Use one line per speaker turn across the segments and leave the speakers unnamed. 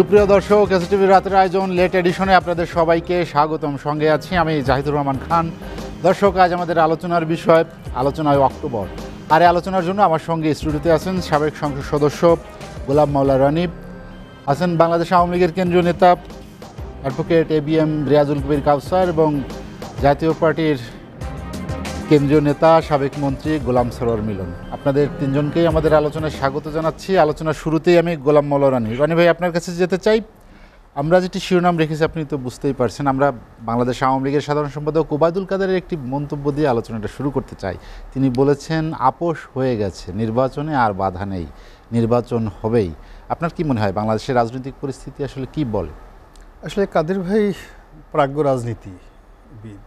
সুপ্রিয় দর্শক এসটিভি রাতের আয়োজন লেট এডিশনে আপনাদের সবাইকে স্বাগতম। সঙ্গে আছি আমি জাহিদুর রহমান খান। দর্শক, আজ আমাদের আলোচনার বিষয় আলোচনায় অক্টোবর। আর আলোচনার জন্য আমার সঙ্গে স্টুডিওতে আছেন সাবেক সংসদ সদস্য গোলাম মাওলা রানিব আছেন বাংলাদেশ আওয়ামী লীগের কেন্দ্রীয় নেতা advocate A B M Riazul Kabir Kausar এবং জাতীয় পার্টির কেন্দ্রীয় নেতা সাবেক মন্ত্রী গোলাম সরোয়ার মিলন। আপনাদের তিনজনকেই আমাদের আলোচনায় স্বাগত জানাচ্ছি। আলোচনার শুরুতেই আমি গোলাম মৌলা রানী রানী ভাই, আপনার কাছে যেতে চাই? আমরা যেটি শিরোনাম রেখেছি, আপনি তো বুঝতেই পারছেন, আমরা বাংলাদেশ আওয়ামী লীগের সাধারণ সম্পাদক ওবায়দুল কাদেরের একটি মন্তব্য দিয়ে আলোচনাটা শুরু করতে চাই। তিনি বলেছেন আপোষ হয়ে গেছে, নির্বাচনে আর বাধা নেই, নির্বাচন হবেই। আপনার কি মনে হয়, বাংলাদেশের রাজনৈতিক পরিস্থিতি আসলে কি বলে?
আসলে কাদের ভাই প্রাজ্ঞ রাজনীতিবিদ?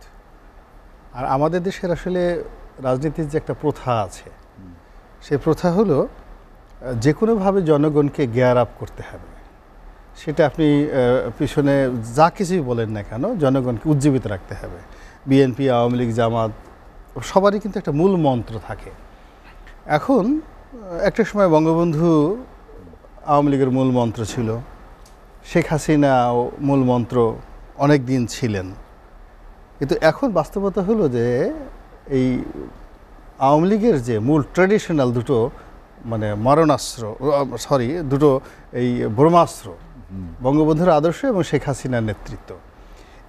আর আমাদের দেশের আসলে রাজনীতির যে একটা প্রথা আছে সেই প্রথা হলো যে কোনোভাবে জনগণকে গেয়ার আপ করতে হবে। সেটা আপনি পিছনে যা কিছুই বলেন না কেন, জনগণকে উজ্জীবিত রাখতে হবে। বিএনপি আওয়ামী লীগ, জামাত, সবারই কিন্তু একটা মূল মন্ত্র থাকে। এখন একটা সময় বঙ্গবন্ধু আওয়ামী লীগের মূল মন্ত্র ছিল। শেখ হাসিনাও মূল মন্ত্র অনেক দিন ছিলেন। কিন্তু এখন বাস্তবতা হলো যে, এই আওয়ামী লীগের যে মূল ট্র্যাডিশনাল দুটো মানে মরণাস্ত্র সরি দুটো এই ব্রহ্মাস্ত্র, বঙ্গবন্ধুর আদর্শ এবং শেখ হাসিনার নেতৃত্ব।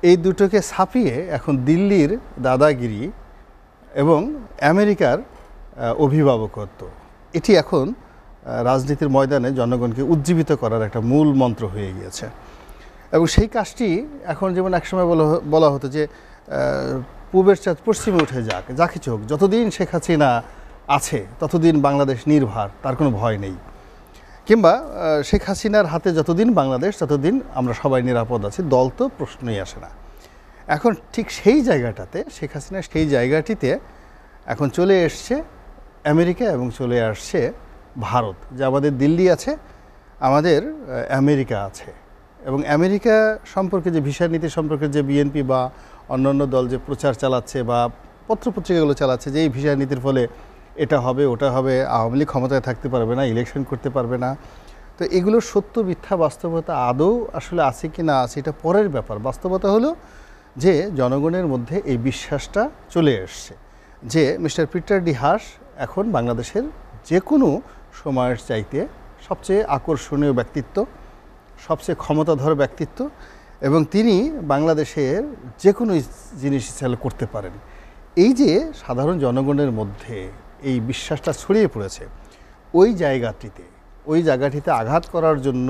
এই দুটোকে ছাপিয়ে এখন দিল্লির দাদাগিরি এবং আমেরিকার অভিভাবকত্ব। এটি এখন রাজনীতির ময়দানে জনগণকে উজ্জীবিত করার একটা মূল মন্ত্র হয়ে গিয়েছে। এবং সেই কাজটি এখন যেমন একসময় বলা বলা হতো যে পূবের চাঁদ পশ্চিমে উঠে যাক, যা কিছু হোক। যতদিন শেখ হাসিনা আছে, ততদিন বাংলাদেশ নির্ভার, তার কোনো ভয় নেই। কিংবা শেখ হাসিনার হাতে যতদিন বাংলাদেশ, ততদিন আমরা সবাই নিরাপদ আছি, দল তো প্রশ্নই আসে না। এখন ঠিক সেই জায়গাটাতে, শেখ হাসিনা সেই জায়গাটিতে এখন চলে এসছে আমেরিকা এবং চলে আসছে ভারত। যে আমাদের দিল্লি আছে, আমাদের আমেরিকা আছে। এবং আমেরিকা সম্পর্কে যে ভিসা নীতি সম্পর্কে যে বিএনপি বা অন্যান্য দল যে প্রচার চালাচ্ছে বা পত্রপত্রিকাগুলো চালাচ্ছে, যে এই ভিসা নীতির ফলে এটা হবে, ওটা হবে, আওয়ামী লীগ ক্ষমতায় থাকতে পারবে না ইলেকশন করতে পারবে না। তো এগুলো সত্য, মিথ্যা, বাস্তবতা আদৌ আসলে আছে কি না আছে, এটা পরের ব্যাপার। বাস্তবতা হলো যে জনগণের মধ্যে এই বিশ্বাসটা চলে এসছে যে মিস্টার পিটার ডি হাস এখন বাংলাদেশের যে কোনো সময়ের চাইতে সবচেয়ে আকর্ষণীয় ব্যক্তিত্ব, সবচেয়ে ক্ষমতাধর ব্যক্তিত্ব এবং তিনি বাংলাদেশের যে কোনো জিনিস চালু করতে পারেন। এই যে সাধারণ জনগণের মধ্যে এই বিশ্বাসটা ছড়িয়ে পড়েছে, ওই জায়গাটিতে ওই জায়গাটিতে আঘাত করার জন্য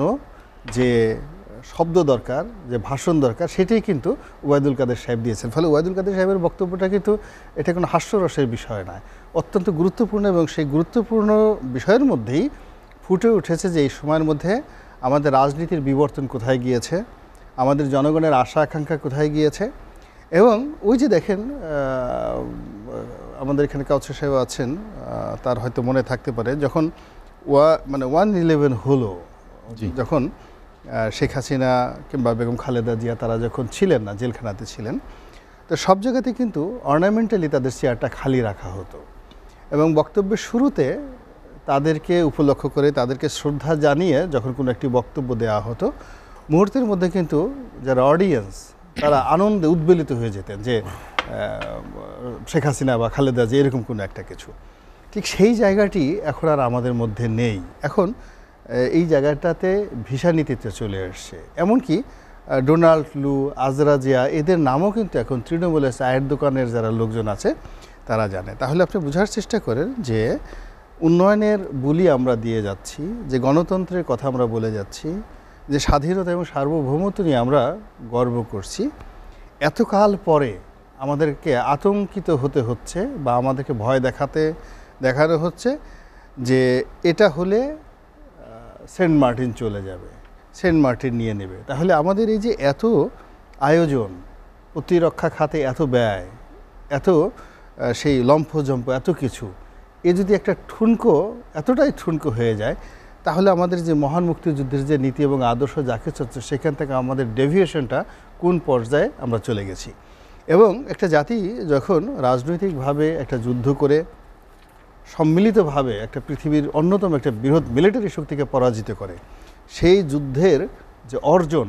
যে শব্দ দরকার, যে ভাষণ দরকার, সেটাই কিন্তু ওয়াইদুল কাদের সাহেব দিয়েছেন। ফলে ওয়াইদুল কাদের সাহেবের বক্তব্যটা কিন্তু এটা কোনো হাস্যরসের বিষয় নয়। অত্যন্ত গুরুত্বপূর্ণ এবং সেই গুরুত্বপূর্ণ বিষয়ের মধ্যেই ফুটে উঠেছে যে এই সময়ের মধ্যে আমাদের রাজনীতির বিবর্তন কোথায় গিয়েছে। আমাদের জনগণের আশা আকাঙ্ক্ষা কোথায় গিয়েছে এবং ওই যে দেখেন আমাদের এখানে কাউন্সিল সাহেব আছেন তার হয়তো মনে থাকতে পারে যখন ওয়া মানে ওয়ান ইলেভেন হলো। যখন শেখ হাসিনা কিংবা বেগম খালেদা জিয়া তারা যখন ছিলেন না জেলখানাতে ছিলেন তো সব জায়গাতে কিন্তু অর্নামেন্টালি তাদের চেয়ারটা খালি রাখা হতো এবং বক্তব্যের শুরুতে তাদেরকে উপলক্ষ করে তাদেরকে শ্রদ্ধা জানিয়ে যখন কোনো একটি বক্তব্য দেওয়া হতো মুহূর্তের মধ্যে কিন্তু যারা অডিয়েন্স তারা আনন্দে উদ্বেলিত হয়ে যেতেন যে শেখ হাসিনা বা খালেদা যে এরকম কোনো একটা কিছু। ঠিক সেই জায়গাটি এখন আর আমাদের মধ্যে নেই। এখন এই জায়গাটাতে ভিসা নীতিতে চলে আসছে এমনকি ডোনাল্ড লু আজরাজিয়া এদের নামও কিন্তু এখন তৃণমূলের চায়ের দোকানের যারা লোকজন আছে, তারা জানে। তাহলে আপনি বোঝার চেষ্টা করেন যে, উন্নয়নের বুলি আমরা দিয়ে যাচ্ছি, যে গণতন্ত্রের কথা আমরা বলে যাচ্ছি যে স্বাধীনতা এবং সার্বভৌমত্ব নিয়ে আমরা গর্ব করছি, এতকাল পরে আমাদেরকে আতঙ্কিত হতে হচ্ছে বা আমাদেরকে ভয় দেখাতে, দেখানো হচ্ছে যে এটা হলে সেন্ট মার্টিন চলে যাবে, সেন্ট মার্টিন নিয়ে নেবে। তাহলে আমাদের এই যে এত আয়োজন প্রতিরক্ষা খাতে এত ব্যয়, এত সেই লম্ফজম্প, এত কিছু, এ যদি একটা ঠুনকো, এতটাই ঠুনকো হয়ে যায় তাহলে আমাদের যে মহান মুক্তিযুদ্ধের যে নীতি এবং আদর্শ যাকে চলছে, সেখান থেকে আমাদের ডেভিয়েশনটা কোন পর্যায়ে আমরা চলে গেছি? এবং একটা জাতি যখন রাজনৈতিকভাবে একটা যুদ্ধ করে সম্মিলিতভাবে একটা পৃথিবীর অন্যতম একটা বৃহৎ মিলিটারি শক্তিকে পরাজিত করে, সেই যুদ্ধের যে অর্জন,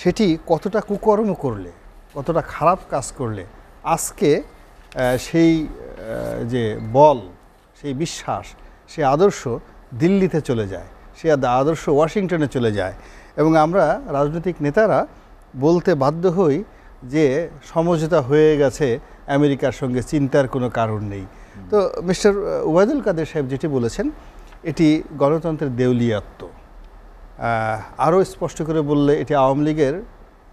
সেটি কতটা কুকর্ম করলে, কতটা খারাপ কাজ করলে, আজকে সেই যে বল, সেই বিশ্বাস, সেই আদর্শ দিল্লিতে চলে যায়, সে আদ- আদর্শ ওয়াশিংটনে চলে যায় এবং আমরা রাজনৈতিক নেতারা বলতে বাধ্য হই যে সমঝোতা হয়ে গেছে, আমেরিকার সঙ্গে চিন্তার কোনো কারণ নেই। তো মিস্টার ওবায়দুল কাদের সাহেব যেটি বলেছেন, এটি গণতন্ত্রের দেউলিয়াত্ম আরও স্পষ্ট করে বললে এটি আওয়ামী লীগের,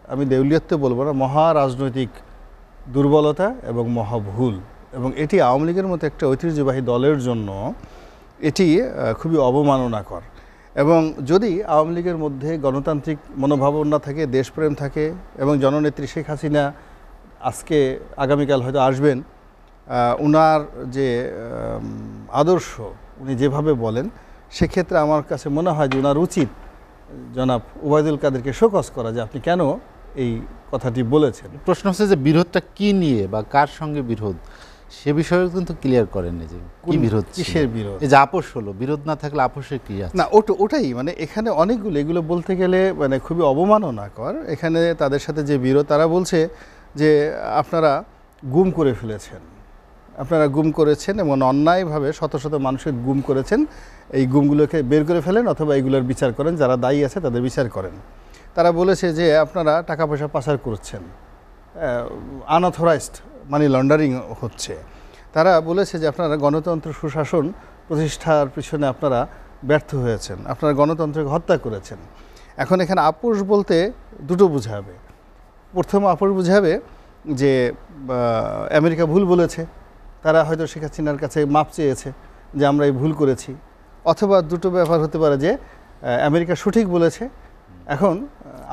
আমি দেউলিয়াত্ব বলব না, মহা রাজনৈতিক দুর্বলতা এবং মহাভুল এবং এটি আওয়ামী লীগের মতো একটা ঐতিহ্যবাহী দলের জন্য এটি খুবই অবমাননাকর। এবং যদি আওয়ামী লীগের মধ্যে গণতান্ত্রিক মনোভাবনা থাকে, দেশপ্রেম থাকে, এবং জননেত্রী শেখ হাসিনা আজকে, আগামীকাল হয়তো আসবেন উনার যে আদর্শ উনি যেভাবে বলেন, সেক্ষেত্রে আমার কাছে মনে হয় যে উনার উচিত, জনাব ওবায়দুল কাদেরকে শোকস করা যে আপনি কেন এই কথাটি বলেছেন।
প্রশ্ন হচ্ছে যে বিরোধটা কি নিয়ে বা কার সঙ্গে বিরোধ? সে বিষয়ে কিন্তু ক্লিয়ার করেননি যে কি বিরোধ?
কিসের বিরোধ?
এই যে আপোষ হলো বিরোধ না থাকলে আপোষের কি আছে?
না ওটা ওটাই মানে এখানে অনেকগুলো এগুলো বলতে গেলে মানে খুবই অবমাননাকর। এখানে তাদের সাথে যে বিরোধ তারা বলছে যে আপনারা গুম করে ফেলেছেন। আপনারা গুম করেছেন এবং অন্যায়ভাবে শত শত মানুষের গুম করেছেন। এই গুমগুলোকে বের করে ফেলেন অথবা এগুলোর বিচার করেন। যারা দায়ী আছে তাদের বিচার করেন। তারা বলেছে যে আপনারা টাকা পয়সা পাচার করছেন। আনঅথরাইজড মানি লন্ডারিং হচ্ছে। তারা বলেছে যে আপনারা গণতন্ত্র সুশাসন প্রতিষ্ঠার পিছনে আপনারা ব্যর্থ হয়েছেন, আপনারা গণতন্ত্রকে হত্যা করেছেন। এখন এখানে আপোষ বলতে দুটো বোঝাবে। প্রথম আপোষ বোঝাবে যে আমেরিকা ভুল বলেছে, তারা হয়তো শেখ হাসিনার কাছে মাপ চেয়েছে যে আমরা এই ভুল করেছি। অথবা দুটো ব্যাপার হতে পারে যে আমেরিকা সঠিক বলেছে, এখন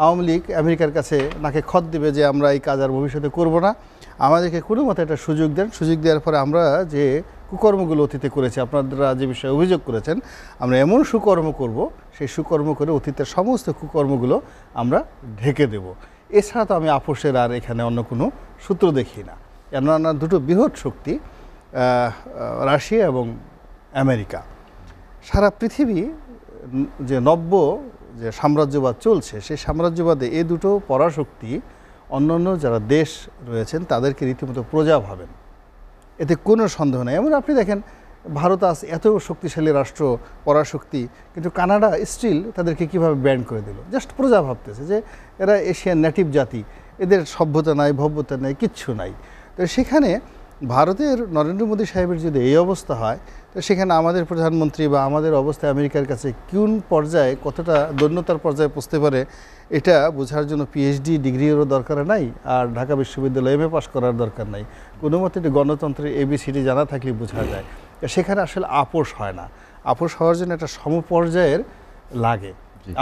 আওয়ামী লীগ আমেরিকার কাছে নাকে খত দিবে যে আমরা এই কাজ আর ভবিষ্যতে করব না। আমাদেরকে কোনো মতে একটা সুযোগ দেন। সুযোগ দেওয়ার পরে আমরা যে কুকর্মগুলো অতীতে করেছি, আপনারা যে বিষয়ে অভিযোগ করেছেন, আমরা এমন সুকর্ম করব, সেই সুকর্ম করে অতীতের সমস্ত কুকর্মগুলো আমরা ঢেকে দেব। এছাড়া তো আমি আপোষের আর এখানে অন্য কোনো সূত্র দেখি না। কেননা দুটো বৃহৎ শক্তি রাশিয়া এবং আমেরিকা। সারা পৃথিবী যে নব্য যে সাম্রাজ্যবাদ চলছে, সেই সাম্রাজ্যবাদে এ দুটো পরাশক্তি অন্যান্য যারা দেশ রয়েছেন, তাদেরকে রীতিমতো প্রজা ভাবেন। এতে কোনো সন্দেহ নেই। এমন আপনি দেখেন, ভারত আজ এত শক্তিশালী রাষ্ট্র, পরাশক্তি, কিন্তু কানাডা স্টিল তাদেরকে কীভাবে ব্যান্ড করে দিল? জাস্ট প্রজা ভাবতেছে যে এরা এশিয়ান নেটিভ জাতি, এদের সভ্যতা নাই, ভব্যতা নাই, কিচ্ছু নাই। তো সেখানে ভারতের নরেন্দ্র মোদী সাহেবের যদি এই অবস্থা হয় তো সেখানে আমাদের প্রধানমন্ত্রী বা আমাদের অবস্থা আমেরিকার কাছে কোন পর্যায়ে কতটা দৈন্যতার পর্যায়ে পৌঁছতে পারে এটা বোঝার জন্য পিএইচডি ডিগ্রিরও দরকার নাই আর ঢাকা বিশ্ববিদ্যালয়ে এম এ পাশ করার দরকার নাই। কোনো মতে এটি গণতন্ত্রের এবিসিডি জানা থাকলে বোঝা যায়। সেখানে আসলে আপোষ হয় না। আপোষ হওয়ার জন্য একটা সমপর্যায়ের লাগে।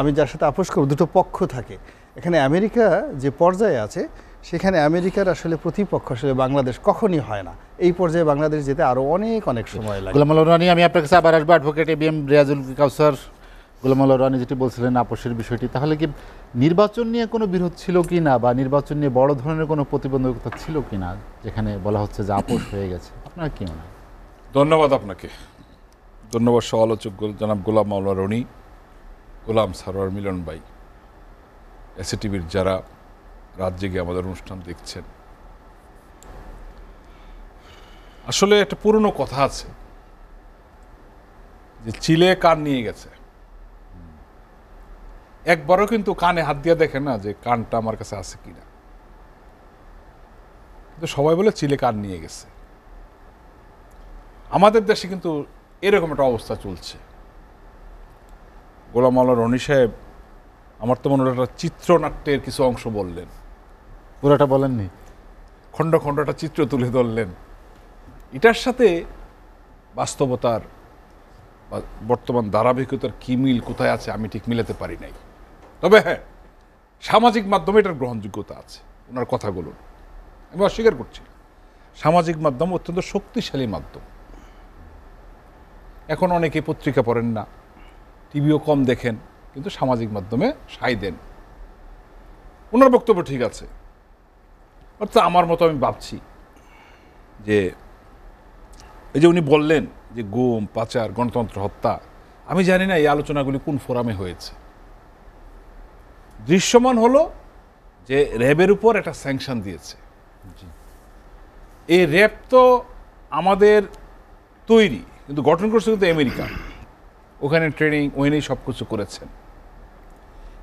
আমি যার সাথে আপোষ করব দুটো পক্ষ থাকে। এখানে আমেরিকা যে পর্যায়ে আছে সেখানে আমেরিকার আসলে প্রতিপক্ষ আসলে বাংলাদেশ কখনই হয় না। এই পর্যায়ে বাংলাদেশ যেতে আরও অনেক অনেক সময় লাগে।
গোলাম আল্লাহ রানী আমি আপনার কাছে আবার আসব। Advocate A B M Riazul Kausar. Golam আল্লাহ রানী যেটি বলছিলেন আপোষের বিষয়টি তাহলে কি নির্বাচন নিয়ে কোনো বিরোধ ছিল কি না বা নির্বাচন নিয়ে বড় ধরনের কোনো প্রতিবন্ধকতা ছিল কি না যেখানে বলা হচ্ছে যে আপোষ হয়ে গেছে? আপনার কি মনে হয়?
ধন্যবাদ আপনাকে। ধন্যবাদ সহ আলোচক গোল- জনাব গোলাম মাওলা রনি গোলাম সারোয়ার মিলন ভাই এসে টিভির যারা রাত জেগে আমাদের অনুষ্ঠান দেখছেন। আসলে একটা পুরনো কথা আছে যে চিলে কান নিয়ে গেছে। একবারও কিন্তু কানে হাত দিয়ে দেখে না যে কানটা আমার কাছে আছে কিনা। কিন্তু সবাই বলে চিলে কান নিয়ে গেছে। আমাদের দেশে কিন্তু এরকম একটা অবস্থা চলছে। গোলাম আল্লাহ রনি সাহেব, আমার তো মনে হয় একটা চিত্রনাট্যের কিছু অংশ বললেন।
পুরোটা বলেননি?
খণ্ড খণ্ড একটা চিত্র তুলে ধরলেন। এটার সাথে বাস্তবতার বর্তমান ধারাবাহিকতার কি মিল, কোথায় আছে, আমি ঠিক মিলাতে পারি নাই। তবে হ্যাঁ সামাজিক মাধ্যমে এটার গ্রহণযোগ্যতা আছে। ওনার কথাগুলো আমি অস্বীকার করছি। সামাজিক মাধ্যম অত্যন্ত শক্তিশালী মাধ্যম। এখন অনেকে পত্রিকা পড়েন না, টিভিও কম দেখেন, কিন্তু সামাজিক মাধ্যমে সাই দেন। ওনার বক্তব্য ঠিক আছে। অর্থাৎ আমার মতো আমি ভাবছি যে এই যে উনি বললেন যে গুম পাচার গণতন্ত্র হত্যা আমি জানি না এই আলোচনাগুলি কোন ফোরামে হয়েছে। দৃশ্যমান হলো যে র্যাবের উপর একটা স্যাংশন দিয়েছে। এই র্যাব তো আমাদের তৈরি কিন্তু গঠন করছে কিন্তু আমেরিকা ওখানে ট্রেনিং ওখানেই সব কিছু করেছেন।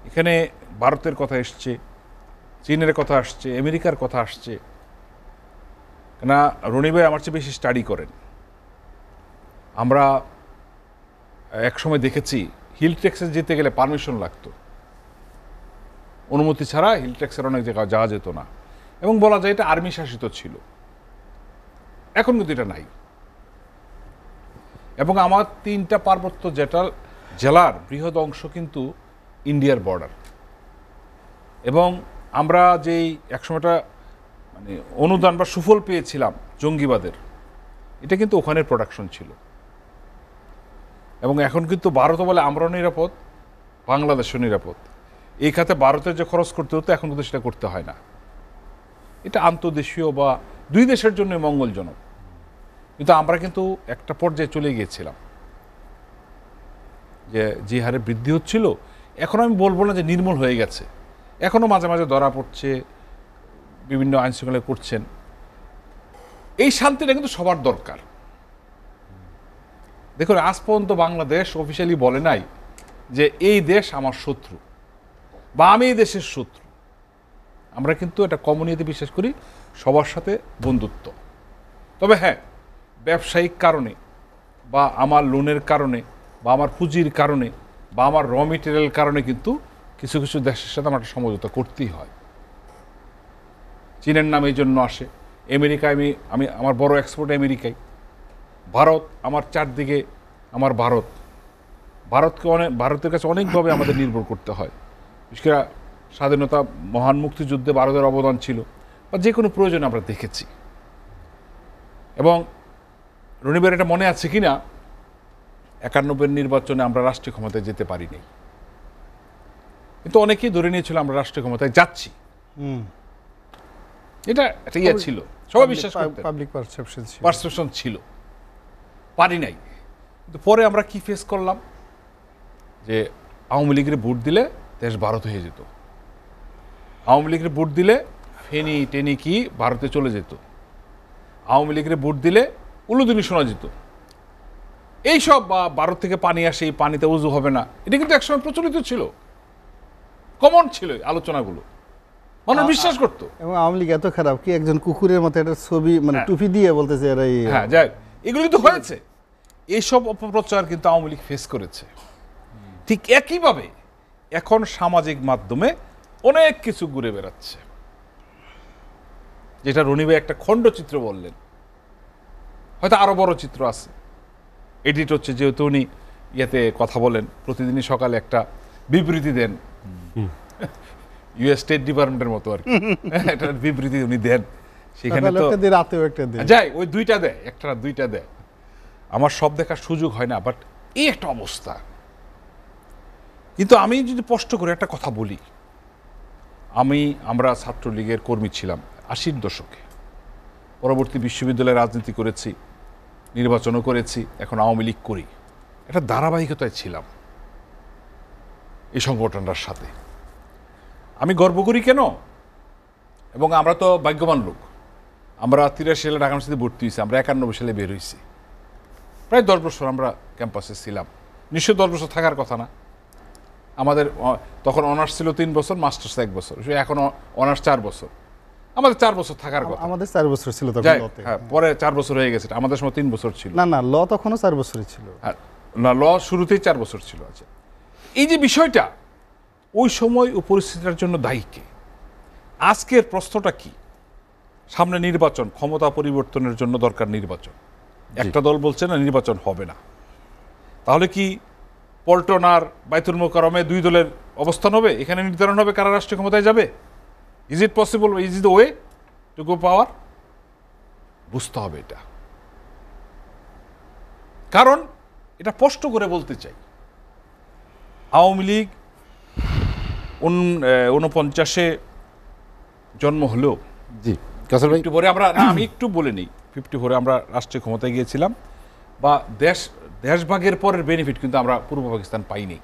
এখানে ভারতের কথা এসছে চীনের কথা আসছে, আমেরিকার কথা আসছে। না রনি ভাই আমার চেয়ে বেশি স্টাডি করেন। আমরা এক সময় দেখেছি হিল ট্যাক্সে যেতে গেলে পারমিশন লাগতো। অনুমতি ছাড়া হিল ট্যাক্সের অনেক জায়গায় যাওয়া যেত না। এবং বলা যায় এটা আর্মি শাসিত ছিল। এখন কিন্তু এটা নাই। এবং আমার তিনটা পার্বত্য জেটাল জেলার বৃহৎ অংশ কিন্তু ইন্ডিয়ার বর্ডার এবং আমরা যেই একসময়টা মানে অনুদান বা সুফল পেয়েছিলাম জঙ্গিবাদের, এটা কিন্তু ওখানের প্রোডাকশন ছিল। এবং এখন কিন্তু ভারতও বলে আমরাও নিরাপদ, বাংলাদেশও নিরাপদ। এই খাতে ভারতের যে খরচ করতে হতো, এখন কিন্তু সেটা করতে হয় না। এটা আন্তর্দেশীয় বা দুই দেশের জন্য মঙ্গলজনক। কিন্তু আমরা কিন্তু একটা পর্যায়ে চলে গিয়েছিলাম। যে যে হারে বৃদ্ধি হচ্ছিল, এখন আমি বলব না যে নির্মূল হয়ে গেছে। এখনও মাঝে মাঝে ধরা পড়ছে, বিভিন্ন আইন শৃঙ্খলা করছেন। এই শান্তিটা কিন্তু সবার দরকার। দেখুন, আজ পর্যন্ত বাংলাদেশ অফিসিয়ালি বলে নাই যে এই দেশ আমার শত্রু বা আমি এই দেশের শত্রু। আমরা কিন্তু এটা কমিউনিতে বিশ্বাস করি, সবার সাথে বন্ধুত্ব। তবে হ্যাঁ ব্যবসায়িক কারণে বা আমার লোনের কারণে বা আমার পুঁজির কারণে বা আমার র মেটেরিয়াল কারণে কিন্তু কিছু কিছু দেশের সাথে আমার একটা সমঝোতা করতেই হয়। চীনের নাম এই জন্য আসে। আমেরিকায় আমি আমি, আমার বড় এক্সপোর্ট আমেরিকায়। ভারত আমার চারদিকে, আমার ভারত। ভারতকে অনেক ভারতের কাছে অনেকভাবে আমাদের নির্ভর করতে হয়। বিশেষ করে স্বাধীনতা মহান মুক্তিযুদ্ধে ভারতের অবদান ছিল বা যে কোনো প্রয়োজন আমরা দেখেছি। এবং রনিবার এটা মনে আছে কি না একানব্বই নির্বাচনে আমরা রাষ্ট্রীয় ক্ষমতায় যেতে পারিনি। কিন্তু অনেকেই ধরে নিয়েছিল আমরা রাষ্ট্রীয় ক্ষমতায় যাচ্ছি।
হুম।
এটা একটা ইয়ে ছিল। সবাই বিশ্বাস
পাবলিক পারসেপশন ছিল।
পারসেপশন ছিল। পারি নাই। কিন্তু পরে আমরা কি ফেস করলাম? যে আওয়ামী লীগের ভোট দিলে দেশ ভারত হয়ে যেত। আওয়ামী লীগের ভোট দিলে ফেনি টেনি কি ভারতে চলে যেত। আওয়ামী লীগের ভোট দিলে উলুদিনী শোনা যেত। এইসব বা ভারত থেকে পানি আসে এই পানিতে উজু হবে না। এটা কিন্তু একসময় প্রচলিত ছিল। কমন ছিল আলোচনাগুলো। মানুষ বিশ্বাস করতো।
এবং আওয়ামী লীগ এত খারাপ কি একজন কুকুরের মতো একটা ছবি মানে
হ্যাঁ।
টুপি দিয়ে বলতেছে এরা
হ্যাঁ যাই এগুলি তো হয়েছে। এইসব অপপ্রচার কিন্তু আওয়ামী লীগ ফেস করেছে। ঠিক একইভাবে এখন সামাজিক মাধ্যমে অনেক কিছু ঘুরে বেড়াচ্ছে। যেটা রনিভাই একটা খণ্ডচিত্র বললেন। হয়তো আরও বড় চিত্র আছে। এডিট হচ্ছে যেহেতু উনি ইয়েতে কথা বলেন। প্রতিদিনই সকালে একটা বিবৃতি দেন। ইউএস স্টেট ডিপার্টমেন্টের মতো আর কি। একটা বিবৃতি উনি দেন। সেখানে তো
রাতেও একটা দিয়ে।
যাই ওই দুইটা দেয় একটা দুইটা দেয়। আমার সব দেখার সুযোগ হয় না বাট এই একটা অবস্থা। কিন্তু আমি যদি স্পষ্ট করে একটা কথা বলি আমি আমরা ছাত্রলীগের কর্মী ছিলাম আশির দশকে। পরবর্তী বিশ্ববিদ্যালয়ে রাজনীতি করেছি নির্বাচনও করেছি এখন আওয়ামী লীগ করি। একটা ধারাবাহিকতায় ছিলাম এই সংগঠনটার সাথে। আমি গর্ব করি কেন? এবং আমরা তো ভাগ্যবান লোক। আমরা তিরাশি সালে ঢাকা ইউনিভার্সিটিতে ভর্তি হয়েছি আমরা একানব্বই সালে বের হয়েছি। প্রায় দশ বছর আমরা ক্যাম্পাসে ছিলাম। নিশ্চয় দশ বছর থাকার কথা না। আমাদের তখন অনার্স ছিল তিন বছর মাস্টার্স এক বছর। এখন অনার্স চার বছর। আমাদের চার বছর থাকার কথা।
আমাদের চার বছর ছিল তখন
হ্যাঁ পরে চার বছর হয়ে গেছে। আমাদের সময় তিন বছর ছিল।
না না ল তখনও চার বছরই ছিল।
হ্যাঁ, না ল শুরুতেই চার বছর ছিল আছে এই যে বিষয়টা ওই সময় ও পরিস্থিতিটার জন্য দায়ী কে? আজকের প্রশ্নটা কি? সামনে নির্বাচন ক্ষমতা পরিবর্তনের জন্য দরকার নির্বাচন। একটা দল বলছে না নির্বাচন হবে না। তাহলে কি পল্টন আর বাইতুল মোকারমে দুই দলের অবস্থান হবে? এখানে নির্ধারণ হবে কারা রাষ্ট্রীয় ক্ষমতায় যাবে? Is it possible is it way to go power বুঝতে হবে এটা। কারণ এটা স্পষ্ট করে বলতে চাই। আওয়ামী লীগ উন- আহ, ঊনপঞ্চাশে জন্ম হলেও।
জি। ভাই?
একটু পরে আমরা না, আমি একটু বলে নিই। ফিফটি ফোরে আমরা রাষ্ট্রীয় ক্ষমতায় গিয়েছিলাম বা দেশ দেশভাগের পরের বেনিফিট কিন্তু আমরা পূর্ব পাকিস্তান পাইনি।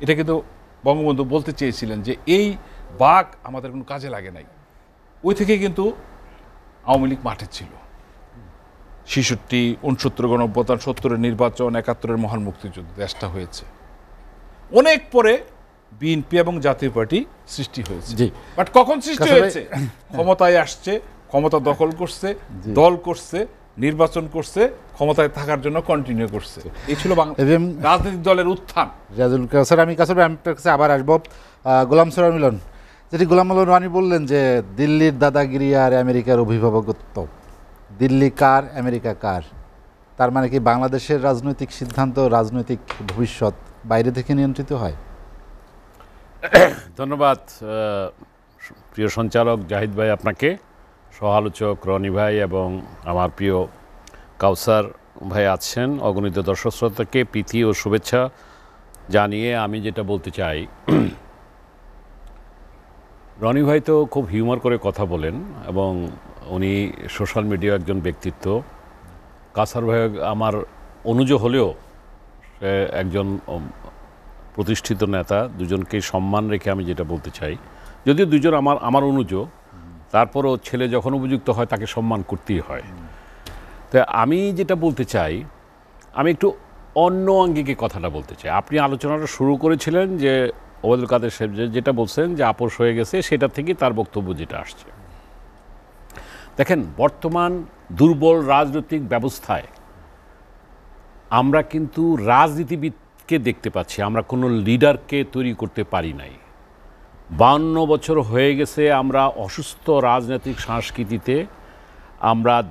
এটা কিন্তু বঙ্গবন্ধু বলতে চেয়েছিলেন যে এই বাঘ আমাদের কোনো কাজে লাগে নাই। ওই থেকে কিন্তু আওয়ামী লীগ মাঠে ছিল। ছেষট্টি উনসত্তর গণঅভ্যুত্থান সত্তরের নির্বাচন একাত্তরের মহান মুক্তিযুদ্ধ দেশটা হয়েছে। অনেক পরে বিএনপি এবং জাতীয় পার্টি সৃষ্টি হয়েছে। বাট কখন সৃষ্টি হয়েছে? ক্ষমতায় আসছে ক্ষমতা দখল করছে দল করছে নির্বাচন করছে ক্ষমতায় থাকার জন্য কন্টিনিউ করছে। এই ছিল রাজনৈতিক দলের উত্থান।
রিয়াজুল কাউসার আমি ভাই, আমি আপনার কাছে আবার আসব। গোলাম সরার মিলন যেটি গোলাম মোল্লা রানি বললেন যে দিল্লির দাদাগিরি আর আমেরিকার অভিভাবকত্ব। দিল্লি কার আমেরিকা কার? তার মানে কি বাংলাদেশের রাজনৈতিক সিদ্ধান্ত রাজনৈতিক ভবিষ্যৎ বাইরে থেকে নিয়ন্ত্রিত হয়?
ধন্যবাদ প্রিয় সঞ্চালক জাহিদ ভাই আপনাকে সহ আলোচক রনি ভাই এবং আমার প্রিয় কাউসার ভাই আছেন, অগণিত দর্শক শ্রোতাকে প্রীতি ও শুভেচ্ছা জানিয়ে আমি যেটা বলতে চাই। রনি ভাই তো খুব হিউমার করে কথা বলেন এবং উনি সোশ্যাল মিডিয়া একজন ব্যক্তিত্ব। কাসার ভাই আমার অনুজ হলেও সে একজন প্রতিষ্ঠিত নেতা, দুজনকে সম্মান রেখে আমি যেটা বলতে চাই, যদিও দুজন আমার আমার অনুজ, তারপরও ছেলে যখন উপযুক্ত হয় তাকে সম্মান করতেই হয়। তো আমি যেটা বলতে চাই, আমি একটু অন্য আঙ্গিকে কথাটা বলতে চাই। আপনি আলোচনাটা শুরু করেছিলেন যে ওবায়দুল কাদের সাহেব যেটা বলছেন যে আপোষ হয়ে গেছে, সেটা থেকে তার বক্তব্য যেটা আসছে। দেখেন, বর্তমান দুর্বল রাজনৈতিক ব্যবস্থায় আমরা কিন্তু রাজনীতিবিদকে দেখতে পাচ্ছি? আমরা কোনো লিডারকে তৈরি করতে পারি নাই। বান্ন বছর হয়ে গেছে আমরা অসুস্থ রাজনৈতিক সংস্কৃতিতে আমরা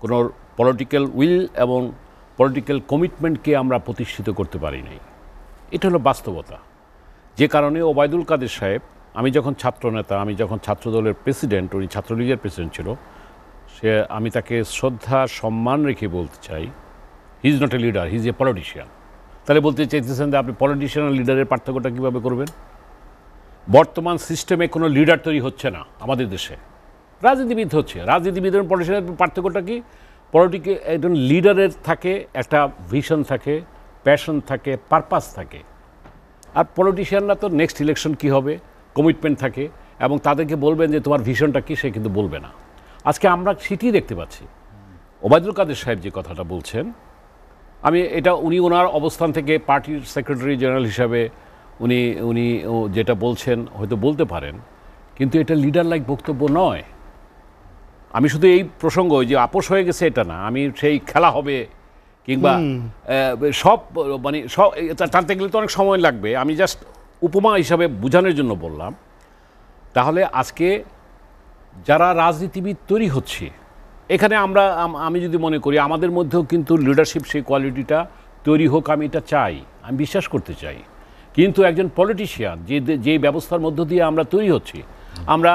কোনো পলিটিক্যাল উইল এবং পলিটিক্যাল কমিটমেন্টকে আমরা প্রতিষ্ঠিত করতে পারি নাই। এটা হলো বাস্তবতা। যে কারণে ওবায়দুল কাদের সাহেব, আমি যখন ছাত্রনেতা আমি যখন ছাত্রদলের প্রেসিডেন্ট উনি ছাত্রলীগের প্রেসিডেন্ট ছিল, সে, আমি তাকে শ্রদ্ধা, সম্মান রেখে বলতে চাই he is not a leader he is a politician তাহলে বলতে চাইতেছেন যে আপনি পলিটিশিয়ান আর লিডারের পার্থক্যটা কীভাবে করবেন? বর্তমান সিস্টেমে কোনো লিডার তৈরি হচ্ছে না আমাদের দেশে। রাজনীতিবিদ হচ্ছে। রাজনীতিবিদ এবং পলিটিশিয়ানের পার্থক্যটা কি? পলিটিকে একজন লিডারের থাকে, একটা ভিশন থাকে প্যাশন থাকে পারপাস থাকে। আর পলিটিশিয়ানরা তো নেক্সট ইলেকশন কি হবে? কমিটমেন্ট থাকে এবং তাদেরকে বলবেন যে তোমার ভিশনটা কী? সে কিন্তু বলবে না। আজকে আমরা সেটি দেখতে পাচ্ছি। ওবায়দুল কাদের সাহেব যে কথাটা বলছেন আমি এটা উনি ওনার অবস্থান থেকে পার্টির সেক্রেটারি জেনারেল হিসাবে উনি উনি যেটা বলছেন হয়তো বলতে পারেন কিন্তু এটা লিডার লাইক বক্তব্য নয়। আমি শুধু এই প্রসঙ্গ যে আপোষ হয়ে গেছে এটা না আমি সেই খেলা হবে কিংবা সব মানে সব টানতে গেলে তো অনেক সময় লাগবে। আমি জাস্ট উপমা হিসাবে বোঝানোর জন্য বললাম। তাহলে আজকে যারা রাজনীতিবিদ তৈরি হচ্ছে এখানে আমরা, আমি যদি মনে করি, আমাদের মধ্যেও কিন্তু লিডারশিপ সেই কোয়ালিটিটা তৈরি হোক, আমি এটা চাই, আমি বিশ্বাস করতে চাই। কিন্তু একজন পলিটিশিয়ান যে যে ব্যবস্থার মধ্য দিয়ে আমরা তৈরি হচ্ছি, আমরা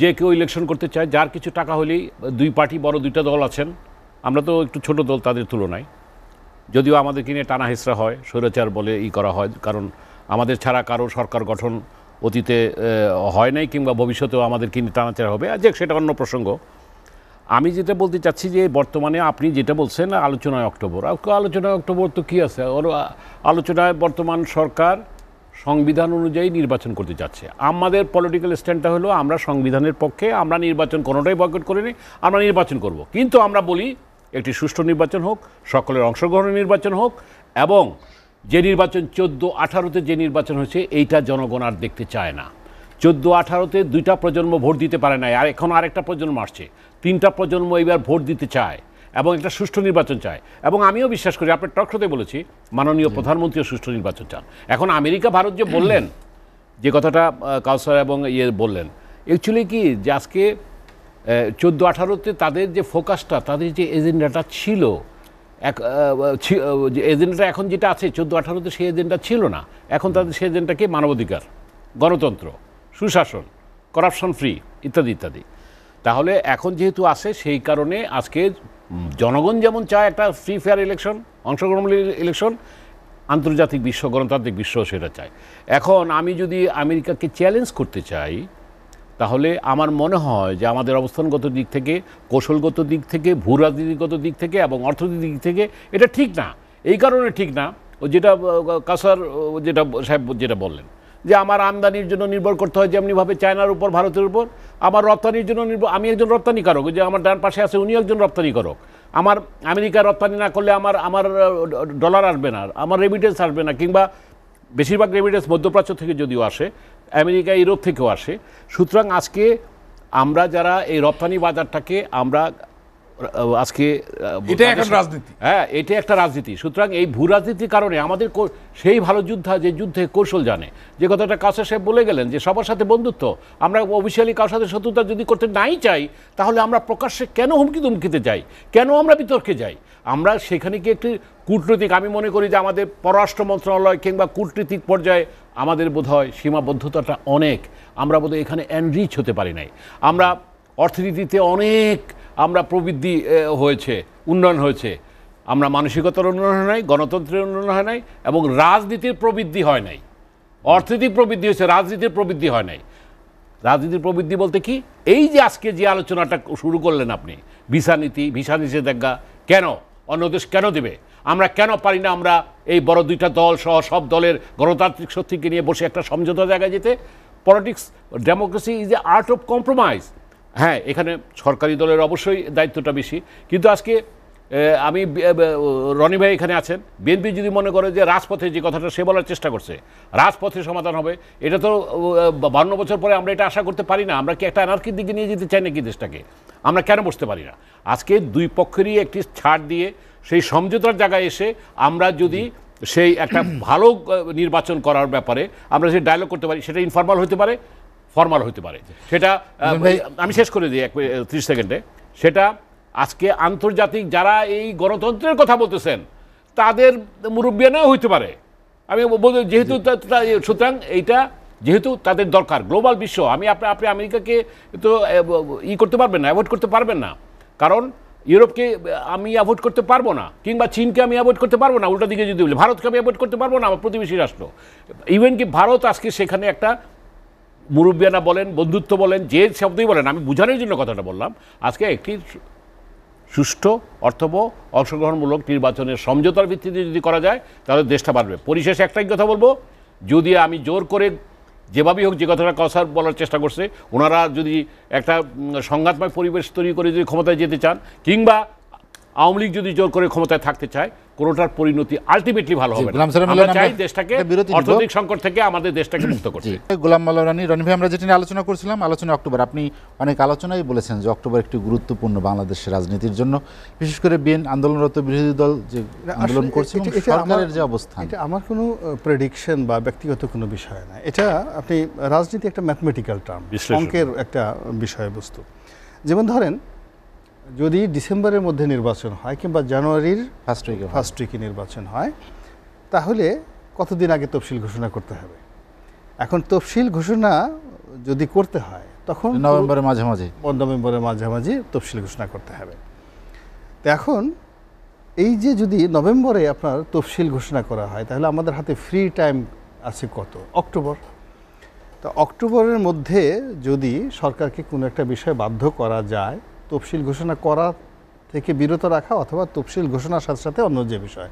যে কেউ ইলেকশন করতে চাই যার কিছু টাকা হলেই দুই পার্টি, বড় দুইটা দল আছেন, আমরা তো একটু ছোট দল তাদের তুলনায়। যদিও আমাদের কিনে টানা হেসরা হয়, স্বৈরাচার বলে ই করা হয়, কারণ আমাদের ছাড়া কারও সরকার গঠন অতীতে হয় নাই, কিংবা ভবিষ্যতেও আমাদের কিনে টানাচাড়া হবে। আর যে সেটা অন্য প্রসঙ্গ। আমি যেটা বলতে চাচ্ছি যে বর্তমানে আপনি যেটা বলছেন আলোচনায় অক্টোবর। আলোচনায় অক্টোবর তো কী আছে? ওর আলোচনায় বর্তমান সরকার সংবিধান অনুযায়ী নির্বাচন করতে যাচ্ছে। আমাদের পলিটিক্যাল স্ট্যান্ডটা হলো আমরা সংবিধানের পক্ষে, আমরা নির্বাচন কোনোটাই বয়কট করিনি, আমরা নির্বাচন করব। কিন্তু আমরা বলি একটি সুষ্ঠু নির্বাচন হোক, সকলের অংশগ্রহণের নির্বাচন হোক, এবং যে নির্বাচন চোদ্দ আঠারোতে যে নির্বাচন হয়েছে, এইটা জনগণ আর দেখতে চায় না। চোদ্দ আঠারোতে দুইটা প্রজন্ম ভোট দিতে পারে নাই, আর এখন আরেকটা প্রজন্ম আসছে। তিনটা প্রজন্ম এবার ভোট দিতে চায় এবং একটা সুষ্ঠু নির্বাচন চায়। এবং আমিও বিশ্বাস করি আপনার টকশোতে বলেছি মাননীয় প্রধানমন্ত্রীও সুষ্ঠু নির্বাচন চান। এখন আমেরিকা ভারত যে বললেন যে কথাটা কাউসার এবং ইয়ে বললেন অ্যাকচুয়ালি কি যে আজকে চোদ্দ আঠারোতে তাদের যে ফোকাসটা তাদের যে এজেন্ডাটা ছিল এক এজেন্ডাটা এখন যেটা আছে চোদ্দ আঠারোতে সেই এজেন্ডা ছিল না। এখন তাদের সেই এজেন্ডাকে মানবাধিকার গণতন্ত্র সুশাসন করাপশন ফ্রি ইত্যাদি ইত্যাদি। তাহলে এখন যেহেতু আছে সেই কারণে আজকে জনগণ যেমন চায় একটা ফ্রি ফেয়ার ইলেকশন অংশগ্রহণ ইলেকশন আন্তর্জাতিক বিশ্ব, গণতান্ত্রিক বিশ্ব সেটা চায়। এখন আমি যদি আমেরিকাকে চ্যালেঞ্জ করতে চাই, তাহলে আমার মনে হয় যে আমাদের অবস্থানগত দিক থেকে, কৌশলগত দিক থেকে, ভূ রাজনীতিগত দিক থেকে এবং অর্থনৈতিক দিক থেকে এটা ঠিক না। এই কারণে ঠিক না। ও যেটা কাসার যেটা, সাহেব যেটা বললেন। যে আমার আমদানির জন্য নির্ভর করতে হয় যেমনিভাবে চায়নার উপর, ভারতের উপর। আমার রপ্তানির জন্য নির্ভর, আমি একজন রপ্তানিকারক যে আমার ডান পাশে আছে উনি একজন রপ্তানিকারক আমার আমেরিকা রপ্তানি না করলে আমার আমার ডলার আসবে না, আমার রেমিটেন্স আসবে না, কিংবা বেশিরভাগ রেমিটেন্স মধ্যপ্রাচ্য থেকে যদিও আসে, আমেরিকা, ইউরোপ থেকেও আসে। সুতরাং আজকে আমরা যারা এই রপ্তানি বাজারটাকে আমরা আজকে
এটা এখন রাজনীতি।
হ্যাঁ এটা একটা রাজনীতি। সুতরাং এই ভূ রাজনীতির কারণে আমাদের সেই ভালো যোদ্ধা যে যুদ্ধে কৌশল জানে। যে কথাটা কাসা সাহেব বলে গেলেন যে সবার সাথে বন্ধুত্ব আমরা অফিসিয়ালি কারোর সাথে শত্রুতা যদি করতে নাই চাই তাহলে আমরা প্রকাশ্যে কেন হুমকি দুমকিতে যাই? কেন আমরা বিতর্কে যাই? আমরা সেখানে কি একটি কূটনৈতিক আমি মনে করি যে আমাদের পররাষ্ট্র মন্ত্রণালয় কিংবা কূটনীতিক পর্যায়ে আমাদের বোধহয় সীমাবদ্ধতাটা অনেক। আমরা বোধহয় এখানে এনরিচ হতে পারি নাই। আমরা অর্থনীতিতে অনেক আমরা প্রবৃদ্ধি হয়েছে, উন্নয়ন হয়েছে। আমরা মানসিকতার উন্নয়ন হয় নাই, গণতন্ত্রের উন্নয়ন হয় নাই এবং রাজনীতির প্রবৃদ্ধি হয় নাই। অর্থনৈতিক প্রবৃদ্ধি হয়েছে, রাজনীতির প্রবৃদ্ধি হয় নাই। রাজনীতির প্রবৃদ্ধি বলতে কি? এই যে আজকে যে আলোচনাটা শুরু করলেন আপনি, ভিসা নীতি, ভিসা নিষেধাজ্ঞা, কেন? অন্য দেশ কেন দেবে? আমরা কেন পারি না আমরা এই বড় দুইটা দল সহ সব দলের গণতান্ত্রিক শক্তিকে নিয়ে বসে একটা সমঝোতা জায়গায় যেতে? Politics democracy is a art of compromise হ্যাঁ এখানে সরকারি দলের অবশ্যই দায়িত্বটা বেশি। কিন্তু আজকে আমি রনি ভাই এখানে আছেন। বিএনপি যদি মনে করে যে রাজপথে যে কথাটা সে বলার চেষ্টা করছে, রাজপথে সমাধান হবে, এটা তো বান্ন বছর পরে আমরা এটা আশা করতে পারি না। আমরা কি একটা অ্যানার্কির দিকে নিয়ে যেতে চাই নাকি দেশটাকে? আমরা কেন বসতে পারি না? আজকে দুই পক্ষেরই একটি ছাড় দিয়ে সেই সমঝোতার জায়গায় এসে আমরা যদি সেই একটা ভালো নির্বাচন করার ব্যাপারে আমরা যে ডায়লগ করতে পারি, সেটা ইনফর্মাল হতে পারে ফর্মাল হতে পারে। সেটা আমি শেষ করে দিই এক ত্রিশ সেকেন্ডে। সেটা আজকে আন্তর্জাতিক যারা এই গণতন্ত্রের কথা বলতেছেন তাদের মুরব্বিয়ানাও হইতে পারে। আমি যেহেতু সুতরাং এইটা যেহেতু তাদের দরকার গ্লোবাল বিশ্ব আমি আপনি আপনি আমেরিকাকে তো ই করতে পারবেন না অ্যাভয়েড করতে পারবেন না। কারণ ইউরোপকে আমি অ্যাভয়েড করতে পারব না কিংবা চীনকে আমি অ্যাভয়েড করতে পারব না উল্টা দিকে যদি বলি ভারতকে আমি অ্যাভয়েড করতে পারব না আমার প্রতিবেশী রাষ্ট্র। ইভেন কি ভারত আজকে সেখানে একটা মুরব্বিয়ানা বলেন, বন্ধুত্ব বলেন, যে শব্দই বলেন, আমি বোঝানোর জন্য কথাটা বললাম। আজকে একটি সুষ্ঠু, অর্থবহ, অংশগ্রহণমূলক নির্বাচনের সমঝোতার ভিত্তিতে যদি করা যায়, তাহলে দেশটা বাড়বে। পরিশেষে একটাই কথা বলব, যদি আমি জোর করে যেভাবেই হোক যে কথাটা কসার বলার চেষ্টা করছে, ওনারা যদি একটা সংঘাতময় পরিবেশ তৈরি করে যদি ক্ষমতায় যেতে চান, কিংবা আওয়ামী লীগ যদি জোর করে ক্ষমতায় থাকতে চায় কোনোটার পরিণতি আলটিমেটলি ভালো হবে
গোলাম
আমরা চাই দেশটাকে। অর্থনৈতিক সংকট থেকে আমাদের দেশটাকে মুক্ত করতে।
গোলাম মাল্লা রানী রনি ভাই আমরা যেটা নিয়ে আলোচনা করছিলাম আলোচনা অক্টোবর। আপনি অনেক আলোচনাই বলেছেন যে অক্টোবর একটি গুরুত্বপূর্ণ বাংলাদেশের রাজনীতির জন্য। বিশেষ করে বিএন আন্দোলনরত বিরোধী দল যে আন্দোলন করছে সরকারের যে অবস্থান।
এটা আমার কোনো প্রেডিকশন বা ব্যক্তিগত কোনো বিষয় না। এটা আপনি রাজনীতি একটা ম্যাথমেটিক্যাল টার্ম। অঙ্কের একটা বিষয়বস্তু। যেমন ধরেন যদি ডিসেম্বরের মধ্যে নির্বাচন হয় কিংবা জানুয়ারির
ফার্স্ট উইকে
ফার্স্ট উইকে নির্বাচন হয় তাহলে কতদিন আগে তফসিল ঘোষণা করতে হবে? এখন তফসিল ঘোষণা যদি করতে হয় তখন
নভেম্বরের মাঝামাঝি।
নভেম্বরের মাঝামাঝি তফসিল ঘোষণা করতে হবে। তো এখন এই যে যদি নভেম্বরে আপনার তফসিল ঘোষণা করা হয় তাহলে আমাদের হাতে ফ্রি টাইম আছে কত? অক্টোবর। তা অক্টোবরের মধ্যে যদি সরকারকে কোনো একটা বিষয়ে বাধ্য করা যায় তফসিল ঘোষণা করা থেকে বিরত রাখা অথবা তফসিল ঘোষণার সাথে সাথে অন্য যে বিষয়।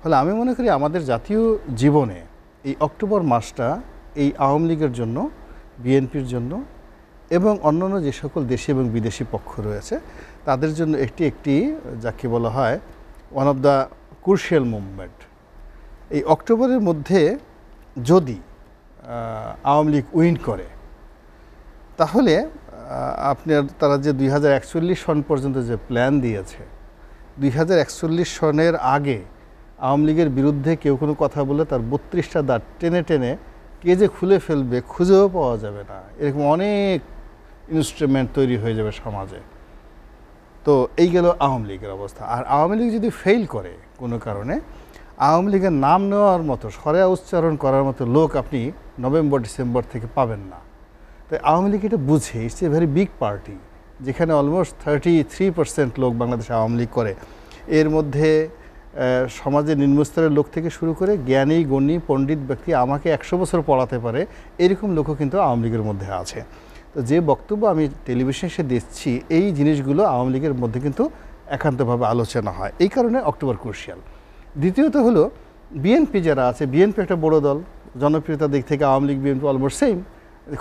ফলে আমি মনে করি আমাদের জাতীয় জীবনে এই অক্টোবর মাসটা এই আওয়ামী লীগের জন্য, বিএনপির জন্য এবং অন্যান্য যে সকল দেশি এবং বিদেশি পক্ষ রয়েছে, তাদের জন্য একটি একটি যাকে বলা হয় one of the crucial movement এই অক্টোবরের মধ্যে যদি আওয়ামী লীগ উইন করে, তাহলে আপনার তারা যে দুই হাজার একচল্লিশ সন পর্যন্ত যে প্ল্যান দিয়েছে, দুই হাজার একচল্লিশ সনের আগে আওয়ামী লীগের বিরুদ্ধে কেউ কোনো কথা বলে তার বত্রিশটা দাঁত টেনে টেনে কে যে খুলে ফেলবে খুঁজেও পাওয়া যাবে না। এরকম অনেক ইনস্ট্রুমেন্ট তৈরি হয়ে যাবে সমাজে। তো এই গেল আওয়ামী লীগের অবস্থা। আর আওয়ামী লীগ যদি ফেল করে কোনো কারণে, আওয়ামী লীগের নাম নেওয়ার মতো সরে উচ্চারণ করার মতো লোক আপনি নভেম্বর, ডিসেম্বর থেকে পাবেন না। তাই আওয়ামী লীগ এটা বুঝে it's a very big party যেখানে অলমোস্ট থার্টি থ্রি পার্সেন্ট লোক বাংলাদেশে আওয়ামী লীগ করে। এর মধ্যে সমাজের নিম্নস্তরের লোক থেকে শুরু করে জ্ঞানী, গণী, পণ্ডিত ব্যক্তি আমাকে একশো বছর পড়াতে পারে, এরকম লোকও কিন্তু আওয়ামী লীগের মধ্যে আছে। তো যে বক্তব্য আমি টেলিভিশনে এসে দিচ্ছি, এই জিনিসগুলো আওয়ামী লীগের মধ্যে কিন্তু একান্তভাবে আলোচনা হয়। এই কারণে অক্টোবর ক্রুশিয়াল দ্বিতীয়ত হলো বিএনপি যারা আছে বিএনপি একটা বড় দল, জনপ্রিয়তার দিক থেকে Awami League BNP almost same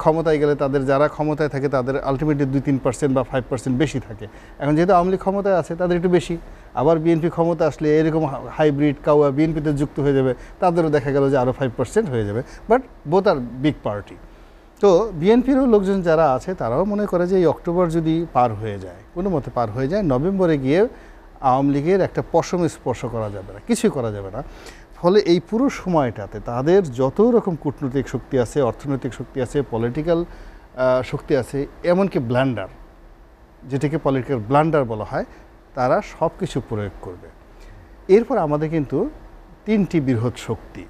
ক্ষমতায় গেলে তাদের যারা ক্ষমতায় থাকে, তাদের আলটিমেটলি দুই তিন পার্সেন্ট বা ফাইভ পার্সেন্ট বেশি থাকে। এখন যেহেতু আওয়ামী লীগ ক্ষমতায় আছে, তাদের একটু বেশি। আবার বিএনপি ক্ষমতা আসলে এরকম হাইব্রিড কাউয়া বিএনপিতে যুক্ত হয়ে যাবে, তাদেরও দেখা গেল যে আরও ফাইভ পার্সেন্ট হয়ে যাবে। But both are big party তো বিএনপিরও লোকজন যারা আছে, তারাও মনে করে যে এই অক্টোবর যদি পার হয়ে যায়, কোনো মতে পার হয়ে যায়, নভেম্বরে গিয়ে আওয়ামী লীগের একটা পশম স্পর্শ করা যাবে না, কিছুই করা যাবে না। ফলে এই পুরো সময়টাতে তাদের যত রকম কূটনৈতিক শক্তি আছে, অর্থনৈতিক শক্তি আছে পলিটিক্যাল শক্তি আছে, এমনকি ব্ল্যান্ডার যেটাকে পলিটিক্যাল ব্লান্ডার বলা হয়, তারা সব কিছু প্রয়োগ করবে। এরপর আমাদের কিন্তু তিনটি বৃহৎ শক্তি।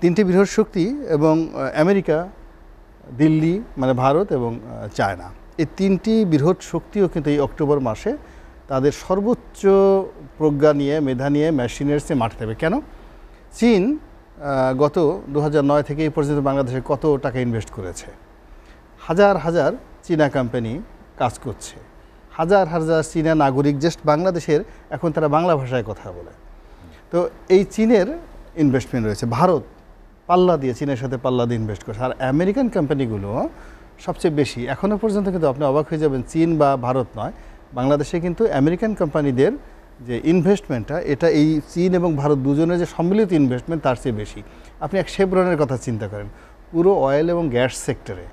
তিনটি বৃহৎ শক্তি এবং আমেরিকা, দিল্লি মানে ভারত এবং চায়না। এই তিনটি বৃহৎ শক্তিও কিন্তু এই অক্টোবর মাসে তাদের সর্বোচ্চ প্রজ্ঞা নিয়ে, মেধা নিয়ে মেশিনারিসে মাঠে দেবে কেন? চীন গত দু নয় থেকে এই পর্যন্ত বাংলাদেশে কত টাকা ইনভেস্ট করেছে? হাজার হাজার চীনা কোম্পানি কাজ করছে। হাজার হাজার চীনা নাগরিক জাস্ট বাংলাদেশের, এখন তারা বাংলা ভাষায় কথা বলে। তো এই চীনের ইনভেস্টমেন্ট রয়েছে। ভারত পাল্লা দিয়ে চীনের সাথে পাল্লা দিয়ে ইনভেস্ট করছে। আর আমেরিকান কোম্পানিগুলো সবচেয়ে বেশি। এখনও পর্যন্ত কিন্তু আপনি অবাক হয়ে যাবেন, চীন বা ভারত নয়। বাংলাদেশে কিন্তু আমেরিকান কোম্পানিদের যে ইনভেস্টমেন্টটা এটা এই চীন এবং ভারত দুজনের যে সম্মিলিত ইনভেস্টমেন্ট তার চেয়ে বেশি। আপনি এক শেভরনের কথা চিন্তা করেন, পুরো অয়েল এবং গ্যাস সেক্টরে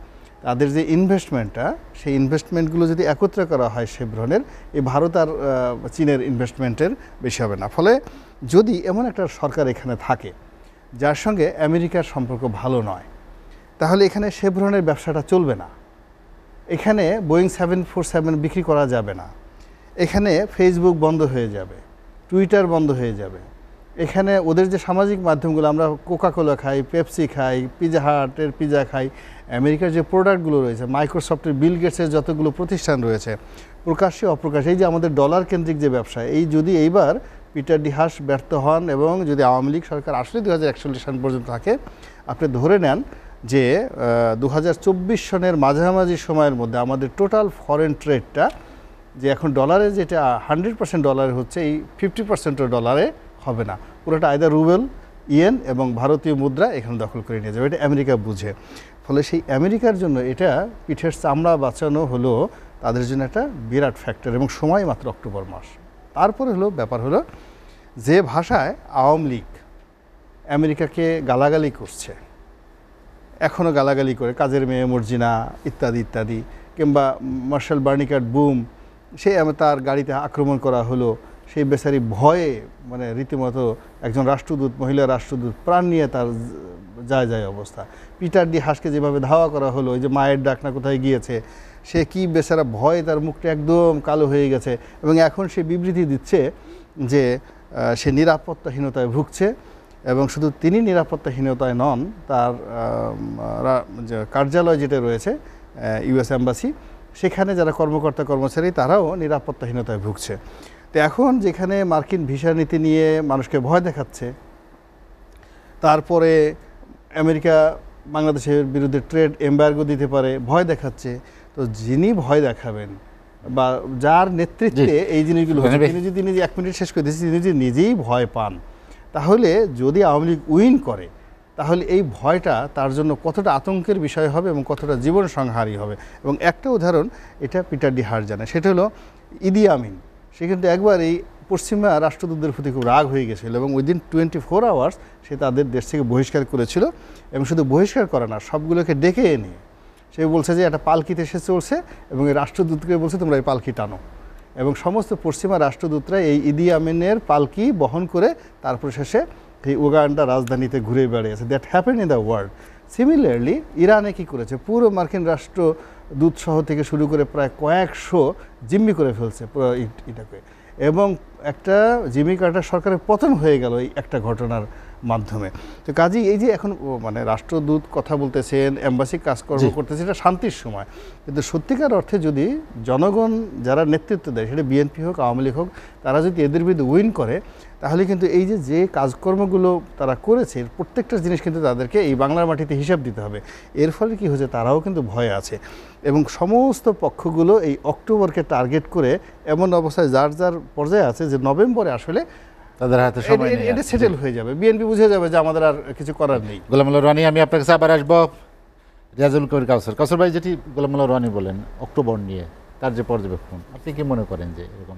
তাদের যে ইনভেস্টমেন্টটা সেই ইনভেস্টমেন্টগুলো যদি একত্রে করা হয় শেভরনের এই ভারত আর চীনের ইনভেস্টমেন্টের বেশি হবে না। ফলে যদি এমন একটা সরকার এখানে থাকে, যার সঙ্গে আমেরিকার সম্পর্ক ভালো নয়, তাহলে এখানে শেভরনের ব্যবসাটা চলবে না। এখানে বোয়িং সেভেন ফোর সেভেন বিক্রি করা যাবে না। এখানে ফেসবুক বন্ধ হয়ে যাবে টুইটার বন্ধ হয়ে যাবে। এখানে ওদের যে সামাজিক মাধ্যমগুলো, আমরা কোকাকোলা খাই পেপসি খাই পিজা হাটের পিজা খাই, আমেরিকার যে প্রোডাক্টগুলো রয়েছে মাইক্রোসফটের বিল গেটসের যতগুলো প্রতিষ্ঠান রয়েছে, প্রকাশ্যে অপ্রকাশ্যে, এই যে আমাদের ডলার কেন্দ্রিক যে ব্যবসা, এই যদি এইবার পিটার ডিহাস ব্যর্থ হন এবং যদি আওয়ামী লীগ সরকার আসলে দু হাজার একচল্লিশ সাল পর্যন্ত থাকে, আপনি ধরে নেন যে দু হাজার চব্বিশ সনের মাঝামাঝি সময়ের মধ্যে আমাদের টোটাল ফরেন ট্রেডটা যে এখন ডলারে যেটা হান্ড্রেড পার্সেন্ট ডলারে হচ্ছে, এই ফিফটি পার্সেন্টও ডলারে হবে না। পুরোটা আয়দা রুবেল ইয়েন এবং ভারতীয় মুদ্রা এখানে দখল করে নিয়ে যাবে। এটা আমেরিকা বুঝে। ফলে সেই আমেরিকার জন্য এটা পিঠের চামড়া বাঁচানো হলো তাদের জন্য একটা বিরাট ফ্যাক্টর এবং সময় মাত্র অক্টোবর মাস। তারপরে হলো, ব্যাপার হলো যে ভাষায় আওয়ামী লীগ আমেরিকাকে গালাগালি করছে। এখনও গালাগালি করে, কাজের মেয়ে মর্জিনা, ইত্যাদি ইত্যাদি, কিংবা মার্শাল বার্নিকাট বুম, সে তার গাড়িতে আক্রমণ করা হলো, সেই বেচারি ভয়ে মানে রীতিমতো একজন রাষ্ট্রদূত, মহিলা রাষ্ট্রদূত, প্রাণ নিয়ে তার যায় যায় অবস্থা। পিটার ডি হাসকে যেভাবে ধাওয়া করা হলো ওই যে মায়ের ডাক না কোথায় গিয়েছে, সে কি বেচারা ভয়ে তার মুখটা একদম কালো হয়ে গেছে, এবং এখন সে বিবৃতি দিচ্ছে যে সে নিরাপত্তাহীনতায় ভুগছে এবং শুধু তিনি নিরাপত্তাহীনতায় নন তার কার্যালয় যেটা রয়েছে ইউএস অ্যাম্বাসি সেখানে যারা কর্মকর্তা কর্মচারী তারাও নিরাপত্তাহীনতায় ভুগছে। তো এখন যেখানে মার্কিন ভিসা নীতি নিয়ে মানুষকে ভয় দেখাচ্ছে তারপরে আমেরিকা বাংলাদেশের বিরুদ্ধে ট্রেড এম্বার্গো দিতে পারে ভয় দেখাচ্ছে তো যিনি ভয় দেখাবেন বা যার নেতৃত্বে এই জিনিসগুলো তিনি যদি নিজে এক মিনিট শেষ করে দিচ্ছি তিনি যদি নিজেই ভয় পান তাহলে যদি আওয়ামী লীগ উইন করে, তাহলে এই ভয়টা তার জন্য কতটা আতঙ্কের বিষয় হবে এবং কতটা জীবন সংহারী হবে? এবং একটা উদাহরণ, এটা পিটার ডি হার জানে, সেটা হলো ইদি আমিন। সে কিন্তু একবার এই পশ্চিমা রাষ্ট্রদূতদের প্রতি খুব রাগ হয়ে গেছিল এবং উইদিন টোয়েন্টি ফোর আওয়ার্স সে তাদের দেশ থেকে বহিষ্কার করেছিল এবং শুধু বহিষ্কার করে না, সবগুলোকে ডেকে এনে সে বলছে যে, একটা পালকিতে এসে চলছে এবং এই রাষ্ট্রদূতকে বলছে, তোমরা এই পালকি টানো। এবং সমস্ত পশ্চিমা রাষ্ট্রদূতরা এই ইদি আমিনের পালকি বহন করে তারপর শেষে এই উগান্ডা রাজধানীতে ঘুরে বেড়িয়েছে that happen in the world similarly ইরানে কি করেছে? পুরো মার্কিন রাষ্ট্র দূতসহ থেকে শুরু করে প্রায় কয়েকশো জিম্মি করে ফেলছে এটাকে এবং একটা জিম্মি কার্টার সরকারের পতন হয়ে গেল এই একটা ঘটনার মাধ্যমে। তো কাজেই এই যে এখন মানে রাষ্ট্রদূত কথা বলতেছেন এম্বাসি কাজকর্ম করতেছে এটা শান্তির সময়। কিন্তু সত্যিকার অর্থে যদি জনগণ যারা নেতৃত্ব দেয় সেটা বিএনপি হোক আওয়ামী লীগ হোক তারা যদি এদের বিরুদ্ধে উইন করে তাহলে কিন্তু এই যে যে কাজকর্মগুলো তারা করেছে প্রত্যেকটা জিনিস কিন্তু তাদেরকে এই বাংলার মাটিতে হিসাব দিতে হবে। এর ফলে কি হয়েছে তারাও কিন্তু ভয়ে আছে। এবং সমস্ত পক্ষগুলো এই অক্টোবরকে টার্গেট করে এমন অবস্থায় যার যার পর্যায়ে আছে যে নভেম্বরে আসলে
তাদের হাতে সময় নেই
এটা সেটেল হয়ে যাবে। বিএনপি বুঝে যাবে যে আমাদের আর কিছু করার নেই।
গোলামুল্লা রনি আমি আপনার কাছে আবার আসব। রিয়াজুল কবির কাউসার। কাউসার ভাই যেটি গোলামুল্লা রনি বলেন অক্টোবর নিয়ে তার যে পর্যবেক্ষণ আপনি কি মনে করেন যে এরকম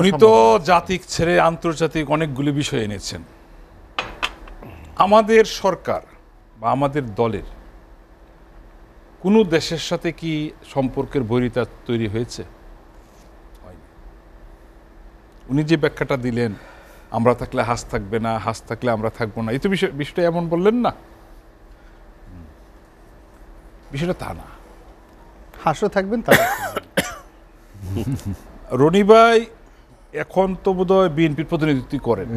উনি তো জাতিক ছেড়ে আন্তর্জাতিক অনেকগুলি বিষয় এনেছেন। আমাদের সরকার বা আমাদের দলের কোনো দেশের সাথে কি সম্পর্কের বৈরিতা তৈরি হয়েছে? উনি যে ব্যাখ্যাটা দিলেন আমরা থাকলে হাস থাকবে না হাস থাকলে আমরা থাকব না। এই তো বিষয় বিষয়টা এমন বললেন না? বিষয়টা তা না।
হাসও থাকবেন তারা
রনি ভাই এখন তো বোধহয় বিএনপির প্রতিনিধিত্ব করেন।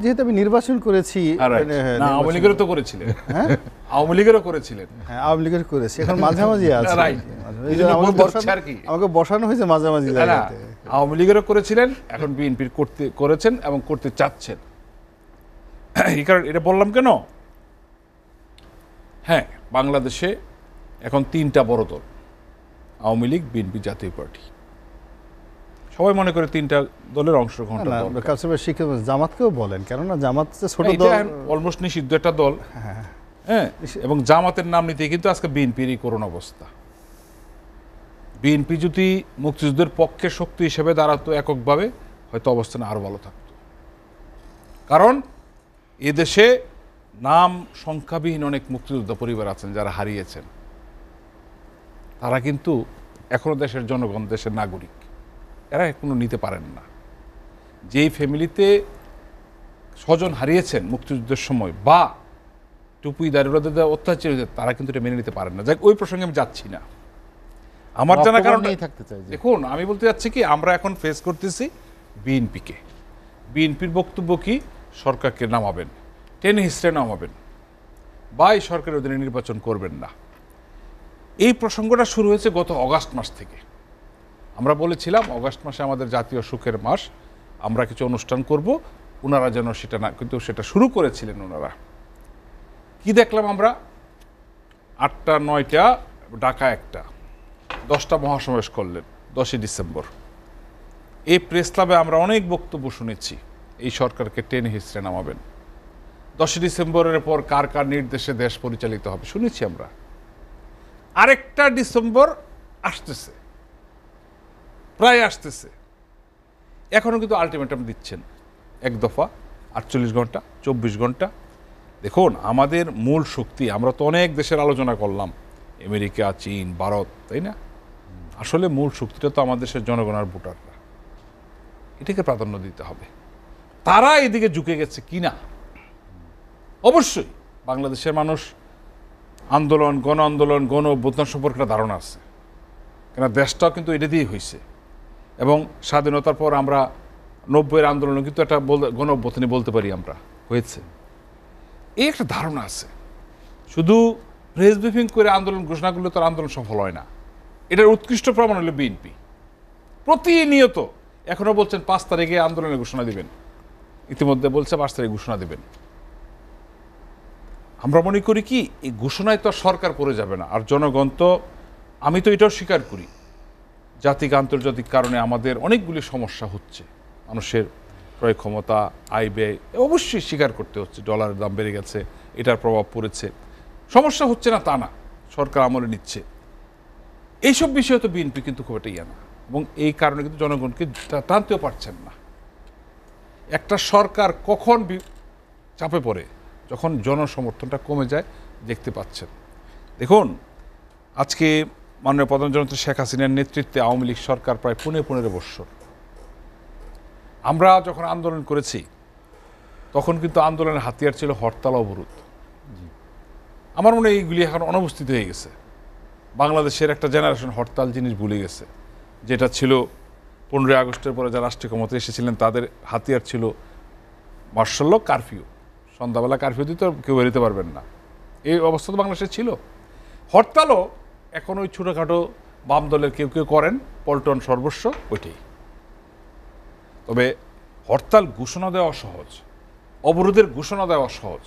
যেহেতু আমি নির্বাচন করেছি
right.
মানে, হ্যাঁ,
আওয়ামী লীগেরও তো করেছিলেন।
হ্যাঁ?
আওয়ামী লীগেরও করেছিলেন।
হ্যাঁ আওয়ামী লীগের করেছি। এখন মাঝামাঝি আছে। আমাকে বসানো- হয়েছে মাঝামাঝি জায়গাতে।
আওয়ামী লীগেরও করেছিলেন এখন বিএনপির করতে করেছেন এবং করতে চাচ্ছেন। এই কারণে এটা বললাম কেন? হ্যাঁ বাংলাদেশে এখন তিনটা বড় দল আওয়ামী লীগ বিএনপি জাতীয় পার্টি। সবাই মনে করে তিনটা দলের অংশগ্রহণ
জামাতকেও বলেন কেননা জামাত ছোট দল।
অলমোস্ট নিষিদ্ধ একটা দল। হ্যাঁ এবং জামাতের নাম নিতে কিন্তু আজকে বিএনপিরই করুণ অবস্থা। বিএনপি যদি মুক্তিযুদ্ধের পক্ষে শক্তি হিসেবে দাঁড়াতো এককভাবে, হয়তো অবস্থান আরও ভালো থাকতো। কারণ এদেশে নাম সংখ্যাবিহীন অনেক মুক্তিযোদ্ধা পরিবার আছেন যারা হারিয়েছেন। তারা কিন্তু এখনও দেশের জনগণ, দেশের নাগরিক। এরা এখনও নিতে পারেন না। যেই ফ্যামিলিতে স্বজন হারিয়েছেন মুক্তিযুদ্ধের সময় বা টুপুই দারিদ্রদের অত্যাচার তারা কিন্তু এটা মেনে নিতে পারেন না। যাক, ওই প্রসঙ্গে আমি যাচ্ছি না। আমার জানা কারণ
থাকতে চাই
দেখুন আমি বলতে যাচ্ছি কি আমরা এখন ফেস করতেছি বিএনপিকে। বিএনপির বক্তব্য কি? সরকারকে নামাবেন টেন হিস্ট্রে নামাবেন। বা এই সরকারের অধীনে নির্বাচন করবেন না। এই প্রসঙ্গটা শুরু হয়েছে গত অগাস্ট মাস থেকে। আমরা বলেছিলাম অগাস্ট মাসে আমাদের জাতীয় সুখের মাস আমরা কিছু অনুষ্ঠান করব ওনারা যেন সেটা না কিন্তু সেটা শুরু করেছিলেন ওনারা কি দেখলাম আমরা? আটটা নয়টা ঢাকা একটা। দশটা মহাসমাবেশ করলেন, দশই ডিসেম্বর। এই প্রেস ক্লাবে আমরা অনেক বক্তব্য শুনেছি, এই সরকারকে টেনে হিসড়ে নামাবেন। দশই ডিসেম্বরের পর কার কার নির্দেশে দেশ পরিচালিত হবে, শুনেছি আমরা। আরেকটা ডিসেম্বর আসতেছে, প্রায় আসতেছে। এখনও কিন্তু আলটিমেটাম দিচ্ছেন, এক দফা আটচল্লিশ ঘণ্টা, চব্বিশ ঘণ্টা। দেখুন, আমাদের মূল শক্তি, আমরা তো অনেক দেশের আলোচনা করলাম আমেরিকা, চীন, ভারত, তাই না? আসলে মূল শক্তিটা তো আমাদের দেশের জনগণ আর ভোটাররা। এটাকে প্রাধান্য দিতে হবে। তারা এদিকে ঝুঁকে গেছে কিনা অবশ্যই বাংলাদেশের মানুষ আন্দোলন, গণ আন্দোলন, গণ অভ্যুত্থান সম্পর্কে ধারণা আছে। কেন দেশটাও কিন্তু এটা দিয়েই হয়েছে। এবং স্বাধীনতার পর আমরা নব্বইয়ের আন্দোলন কিন্তু একটা গণ অভ্যুত্থানই বলতে পারি আমরা, হয়েছে। এই একটা ধারণা আছে। শুধু প্রেস ব্রিফিং করে আন্দোলন ঘোষণা করলে তো আন্দোলন সফল হয় না। এটার উৎকৃষ্ট প্রমাণ হলো বিএনপি প্রতিনিয়ত এখনও বলছেন পাঁচ তারিখে আন্দোলনের ঘোষণা দিবেন। ইতিমধ্যে বলছে পাঁচ তারিখে ঘোষণা দিবেন। আমরা মনে করি কি, এই ঘোষণায় তো সরকার পড়ে যাবে না। আর জনগণ তো, আমি তো এটাও স্বীকার করি, জাতিক আন্তর্জাতিক কারণে আমাদের অনেকগুলি সমস্যা হচ্ছে। মানুষের ক্রয় ক্ষমতা, আয় ব্যয়, অবশ্যই স্বীকার করতে হচ্ছে। ডলারের দাম বেড়ে গেছে, এটার প্রভাব পড়েছে। সমস্যা হচ্ছে না তা না, সরকার আমলে নিচ্ছে। এইসব বিষয়ে তো বিএনপি কিন্তু খুব একটা ইয়ে না, এবং এই কারণে কিন্তু জনগণকে টানতেও পারছেন না। একটা সরকার কখন চাপে পড়ে, যখন জনসমর্থনটা কমে যায়, দেখতে পাচ্ছেন। দেখুন, আজকে মাননীয় প্রধানমন্ত্রী শেখ হাসিনার নেতৃত্বে আওয়ামী লীগ সরকার প্রায় পনেরো পনেরো বৎসর আমরা যখন আন্দোলন করেছি, তখন কিন্তু আন্দোলনের হাতিয়ার ছিল হরতাল অবরোধ। আমার মনে হয় এইগুলি এখন অনুপস্থিত হয়ে গেছে। বাংলাদেশের একটা জেনারেশন হরতাল জিনিস ভুলে গেছে। যেটা ছিল পনেরোই আগস্টের পরে যারা রাষ্ট্রীয় ক্ষমতা এসেছিলেন, তাদের হাতিয়ার ছিল মার্শাল কারফিউ। সন্ধ্যাবেলা কারফিউ দিতে কেউ বেরোতে পারবেন না। এই অবস্থা তো বাংলাদেশে ছিল। হরতালও এখন ওই ছোটোখাটো বাম দলের কেউ কেউ করেন, পল্টন সর্বস্ব ওইটাই। তবে হরতাল ঘোষণা দেওয়া সহজ, অবরোধের ঘোষণা দেওয়া সহজ,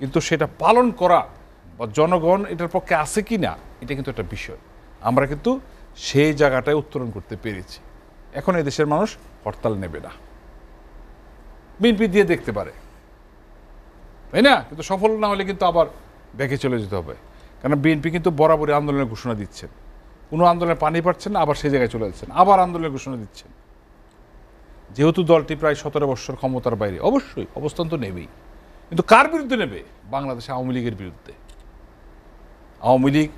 কিন্তু সেটা পালন করা বা জনগণ এটার পক্ষে আছে কি না, এটা কিন্তু একটা বিষয়। আমরা কিন্তু সেই জায়গাটায় উত্তরণ করতে পেরেছি। এখন দেশের মানুষ হরতাল নেবে না। বিএনপি দিয়ে দেখতে পারে। তাই না? কিন্তু সফল না হলে কিন্তু আবার ব্যাকে চলে যেতে হবে। কারণ বিএনপি কিন্তু বরাবরই আন্দোলনের ঘোষণা দিচ্ছেন। কোনো আন্দোলনে পানি পাচ্ছেন না, আবার সেই জায়গায় চলে যাচ্ছেন। আবার আন্দোলনের ঘোষণা দিচ্ছেন। যেহেতু দলটি প্রায় সতেরো বছর ক্ষমতার বাইরে, অবশ্যই অবস্থান তো নেবেই। কিন্তু কার বিরুদ্ধে নেবে? বাংলাদেশ আওয়ামী লীগের বিরুদ্ধে। আওয়ামী লীগ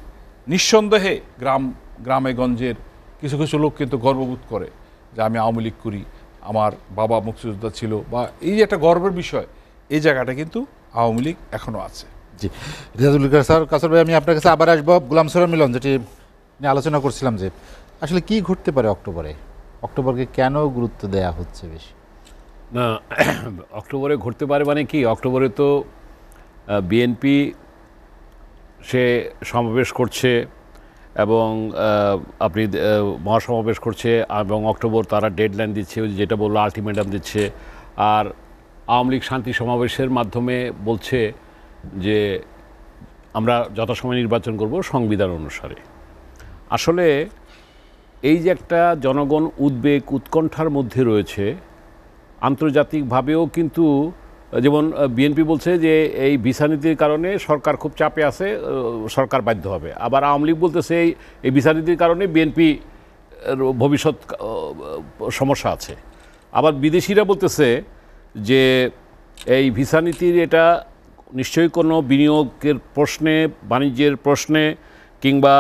নিঃসন্দেহে গ্রাম গ্রামে গঞ্জের কিছু কিছু লোক কিন্তু গর্ববোধ করে যে আমি আওয়ামী লীগ করি। আমার বাবা মুক্তিযোদ্ধা ছিল বা এই যে একটা গর্বের বিষয় এই জায়গাটা কিন্তু আওয়ামী লীগ এখনও আছে।
জি। রিয়াজুল স্যার কাসর ভাই আমি আপনার কাছে আবার আসব। গোলাম সরম মিলন যেটি নিয়ে আলোচনা করছিলাম যে আসলে কি ঘটতে পারে অক্টোবরে? অক্টোবরকে কেন গুরুত্ব দেয়া হচ্ছে বেশি?
না অক্টোবরে ঘটতে পারে মানে কি? অক্টোবরে তো বিএনপি সে সমাবেশ করছে এবং আপনি মহাসমাবেশ করছে এবং অক্টোবর তারা ডেডলাইন দিচ্ছে যেটা বলল আলটিমেটাম দিচ্ছে। আর আওয়ামী লীগ শান্তি সমাবেশের মাধ্যমে বলছে যে আমরা যথাসময় নির্বাচন করব সংবিধান অনুসারে। আসলে এই যে একটা জনগণ উদ্বেগ, উৎকণ্ঠার মধ্যে রয়েছে, আন্তর্জাতিকভাবেও কিন্তু যেমন বিএনপি বলছে যে এই ভিসা নীতির কারণে সরকার খুব চাপে আছে সরকার বাধ্য হবে। আবার আওয়ামী লীগ বলতেছে এই এই ভিসা নীতির কারণে বিএনপি ভবিষ্যৎ সমস্যা আছে। আবার বিদেশিরা বলতেছে যে এই ভিসা নীতির এটা নিশ্চয়ই কোনো বিনিয়োগের প্রশ্নে, বাণিজ্যের প্রশ্নে কিংবা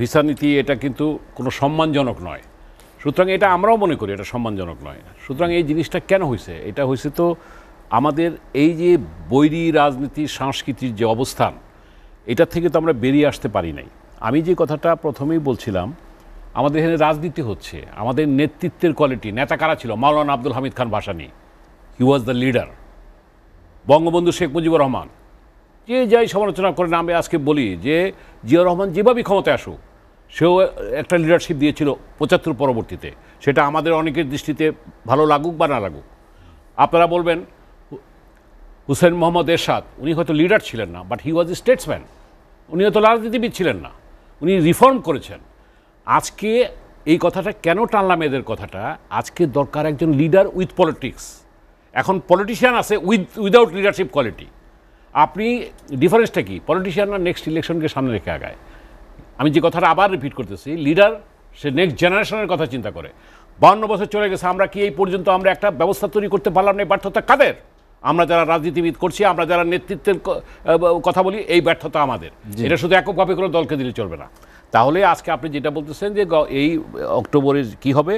ভিসা নীতি এটা কিন্তু কোনো সম্মানজনক নয়। সুতরাং এটা আমরাও মনে করি এটা সম্মানজনক নয়। সুতরাং এই জিনিসটা কেন হয়েছে এটা হয়েছে তো আমাদের এই যে বৈরী রাজনীতির সংস্কৃতির যে অবস্থান, এটা থেকে তো আমরা বেরিয়ে আসতে পারি নাই। আমি যে কথাটা প্রথমেই বলছিলাম, আমাদের এখানে রাজনীতি হচ্ছে, আমাদের নেতৃত্বের কোয়ালিটি নেতা কারা ছিল? Maulana Abdul Hamid Khan Bhasani. He was the leader Bangabandhu Sheikh Mujibur Rahman. যে যাই সমালোচনা করেন, আমি আজকে বলি যে জিয়া রহমান যেভাবেই ক্ষমতায় আসুক, সেও একটা লিডারশিপ দিয়েছিল পঁচাত্তর পরবর্তীতে। সেটা আমাদের অনেকের দৃষ্টিতে ভালো লাগুক বা না লাগুক। আপনারা বলবেন হুসেন মোহাম্মদ এরশাদ, উনি হয়তো লিডার ছিলেন না but he was A Statesman উনি হয়তো রাজনীতিবিদ ছিলেন না, উনি রিফর্ম করেছেন। আজকে এই কথাটা কেন টানলাম এদের কথাটা? আজকে দরকার একজন লিডার উইথ পলিটিক্স এখন পলিটিশিয়ান আছে উইথ উইদাউট লিডারশিপ কোয়ালিটি আপনি ডিফারেন্সটা কি? পলিটিশিয়ানরা নেক্সট ইলেকশনকে সামনে রেখে আগায়। আমি যে কথাটা আবার রিপিট করতেছি লিডার সে নেক্সট জেনারেশনের কথা চিন্তা করে। বান্ন বছর চলে গেছে, আমরা কি এই পর্যন্ত আমরা একটা ব্যবস্থা তৈরি করতে পারলাম না ব্যর্থতা কাদের? আমরা যারা রাজনীতিবিদ করছি আমরা যারা নেতৃত্বের কথা বলি এই ব্যর্থতা আমাদের। এটা শুধু এককভাবে কোনো দলকে দিলে চলবে না। তাহলে আজকে আপনি যেটা বলতেছেন যে এই অক্টোবরে কি হবে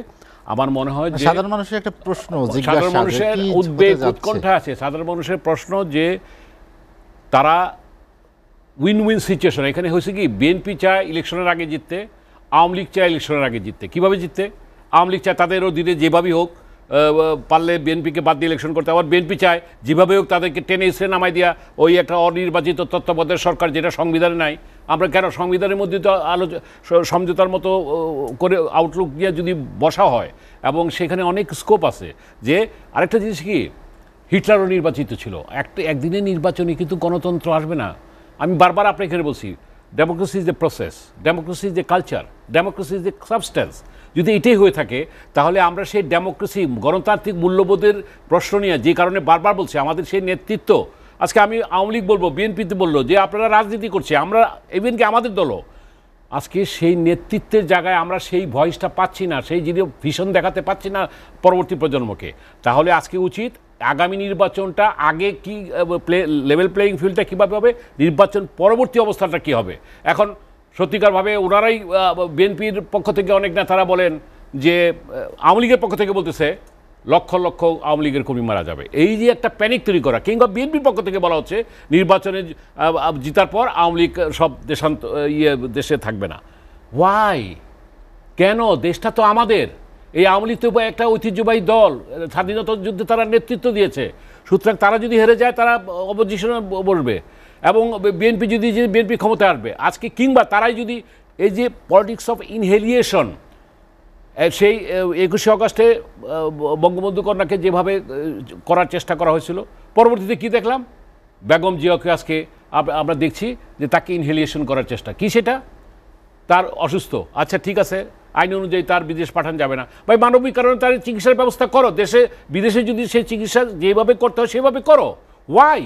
আমার মনে হয় যে
সাধারণ মানুষের একটা প্রশ্ন
সাধারণ মানুষের উদ্বেগ উৎকণ্ঠা আছে। সাধারণ মানুষের প্রশ্ন যে তারা উইন উইন সিচুয়েশন এখানে হয়েছে কি বিএনপি চায় ইলেকশনের আগে জিততে আওয়ামী লীগ চায় ইলেকশনের আগে জিততে। কীভাবে জিততে? আওয়ামী লীগ চায় তাদের অধীনে যেভাবেই হোক পারলে বিএনপিকে বাদ দিয়ে ইলেকশন করতে। আবার বিএনপি চায়, যেভাবে হোক তাদেরকে টেনে এসে নামাই দেওয়া ওই একটা অনির্বাচিত তত্ত্বাবধায়ক সরকার যেটা সংবিধানে নাই। আমরা কেন সংবিধানের মধ্যে তো আলোচ সমঝোতার মতো করে আউটলুক দিয়ে যদি বসা হয়, এবং সেখানে অনেক স্কোপ আছে, যে আরেকটা জিনিস কি, হিটলারও নির্বাচিত ছিল। একটা একদিনের নির্বাচনে কিন্তু গণতন্ত্র আসবে না। আমি বারবার আপনাকে বলছি democracy is the process democracy is the culture democracy is the substance যদি এটাই হয়ে থাকে, তাহলে আমরা সেই ডেমোক্রেসি গণতান্ত্রিক মূল্যবোধের প্রশ্ন নিয়ে যে কারণে বারবার বলছি, আমাদের সেই নেতৃত্ব। আজকে আমি আওয়ামী লীগ বলব, বিএনপিতে বলল যে আপনারা রাজনীতি করছে, আমরা ইভেন কি আমাদের দলও। আজকে সেই নেতৃত্বের জায়গায় আমরা সেই ভয়েসটা পাচ্ছি না, সেই যিনি ভীষণ দেখাতে পাচ্ছি না পরবর্তী প্রজন্মকে। তাহলে আজকে উচিত আগামী নির্বাচনটা আগে কি প্লে লেভেল প্লেয়িং ফিল্ডটা কীভাবে হবে, নির্বাচন পরবর্তী অবস্থাটা কী হবে? এখন সত্যিকারভাবে ওনারাই বিএনপির পক্ষ থেকে অনেক নেতারা বলেন যে আওয়ামী লীগের পক্ষ থেকে বলতেছে, লক্ষ লক্ষ আওয়ামী লীগের কর্মী মারা যাবে। এই যে একটা প্যানিক তৈরি করা, কিংবা বিএনপির পক্ষ থেকে বলা হচ্ছে, নির্বাচনে জিতার পর আওয়ামী লীগ সব দেশান্ত ইয়ে দেশে থাকবে না। ওয়াই কেন? দেশটা তো আমাদের। এই আওয়ামী লীগ তো একটা ঐতিহ্যবাহী দল, স্বাধীনতা যুদ্ধে তারা নেতৃত্ব দিয়েছে। সুতরাং তারা যদি হেরে যায়, তারা অপোজিশনে বসবে। এবং বিএনপি যদি যে বিএনপি ক্ষমতায় আসবে, আজকে কিংবা তারাই যদি এই যে পলিটিক্স অফ ইনহেলিয়েশন সেই একুশে অগস্টে বঙ্গবন্ধু কন্যাকে যেভাবে করার চেষ্টা করা হয়েছিল, পরবর্তীতে কি দেখলাম? বেগম জিয়াকে আজকে আমরা দেখছি যে তাকে ইনহেলিয়েশন করার চেষ্টা। কি সেটা? তার অসুস্থ। আচ্ছা ঠিক আছে, আইন অনুযায়ী তার বিদেশ পাঠানো যাবে না। ভাই, মানবিক কারণে তার চিকিৎসার ব্যবস্থা করো। দেশে, বিদেশে যদি সেই চিকিৎসা যেভাবে করতে হয়, সেভাবে করো। ওয়াই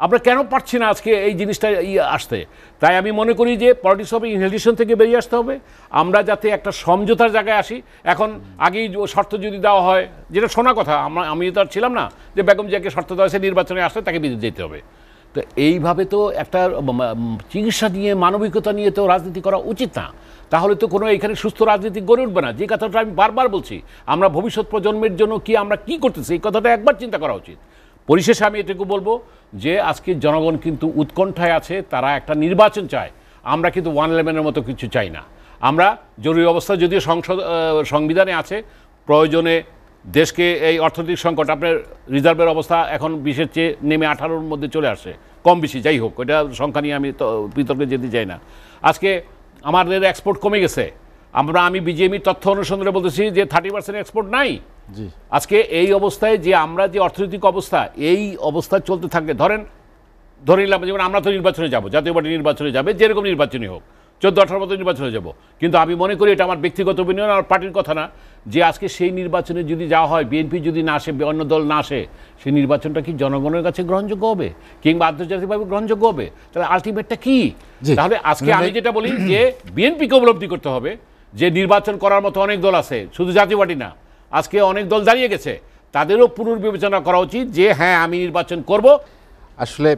আমরা কেন পারছি না আজকে এই জিনিসটা ইয়ে আসতে? তাই আমি মনে করি যে পলিটিক্স অফ ইনহেলিটেশন থেকে বেরিয়ে আসতে হবে। আমরা যাতে একটা সমঝোতার জায়গায় আসি। এখন আগেই শর্ত যদি দেওয়া হয়, যেটা শোনা কথা, আমরা আমি তো আর ছিলাম না যে বেগম জিয়াকে শর্ত দেওয়া হয়েছে নির্বাচনে আসলে তাকে বিদেশ যেতে হবে। তো এইভাবে তো একটা চিকিৎসা নিয়ে, মানবিকতা নিয়ে তো রাজনীতি করা উচিত না। তাহলে তো কোনো এখানে সুস্থ রাজনীতি গড়ে উঠবে না। যে কথাটা আমি বারবার বলছি, আমরা ভবিষ্যৎ প্রজন্মের জন্য কি, আমরা কি করতেছি, এই কথাটা একবার চিন্তা করা উচিত। পরিশেষে আমি এটুকু বলব যে আজকে জনগণ কিন্তু উৎকণ্ঠায় আছে, তারা একটা নির্বাচন চায়। আমরা কিন্তু ওয়ান ইলেভেনের মতো কিছু চাই না। আমরা জরুরি অবস্থা যদিও সংসদ সংবিধানে আছে, প্রয়োজনে দেশকে এই অর্থনৈতিক সংকট, আপনার রিজার্ভের অবস্থা এখন বিশের চেয়ে নেমে আঠারোর মধ্যে চলে আসে, কম বেশি, যাই হোক, ওইটা সংখ্যা নিয়ে আমি বিতর্কে যেতে চাই না। আজকে আমাদের এক্সপোর্ট কমে গেছে। আমরা, আমি বিজেপির তথ্য অনুসন্ধানে বলতেছি যে থার্টি পার্সেন্ট এক্সপোর্ট নাই। আজকে এই অবস্থায় যে আমরা যে অর্থনৈতিক অবস্থা এই অবস্থা চলতে থাকবে ধরেন ধরে নিলাম যেমন আমরা তো নির্বাচনে যাব জাতীয় পার্টি নির্বাচনে যাবে যেরকম নির্বাচনই হোক চোদ্দ আঠারো মতো নির্বাচনে যাব। কিন্তু আমি মনে করি এটা আমার ব্যক্তিগত অভিনয় আমার পার্টির কথা না যে আজকে সেই নির্বাচনে যদি যাওয়া হয় বিএনপি যদি না আসে অন্য দল না আসে সেই নির্বাচনটা কি জনগণের কাছে গ্রহণযোগ্য হবে? কিংবা আন্তর্জাতিকভাবে গ্রহণযোগ্য হবে? তাহলে আলটিমেটটা কি? তাহলে আজকে আমি যেটা বলি যে বিএনপিকে উপলব্ধি করতে হবে যে নির্বাচন করার মতো অনেক দল আছে শুধু জাতীয় পার্টি না। আজকে অনেক দল দাঁড়িয়ে গেছে তাদেরও পুনর্বিবেচনা করা উচিত যে হ্যাঁ আমি নির্বাচন করব।
আসলে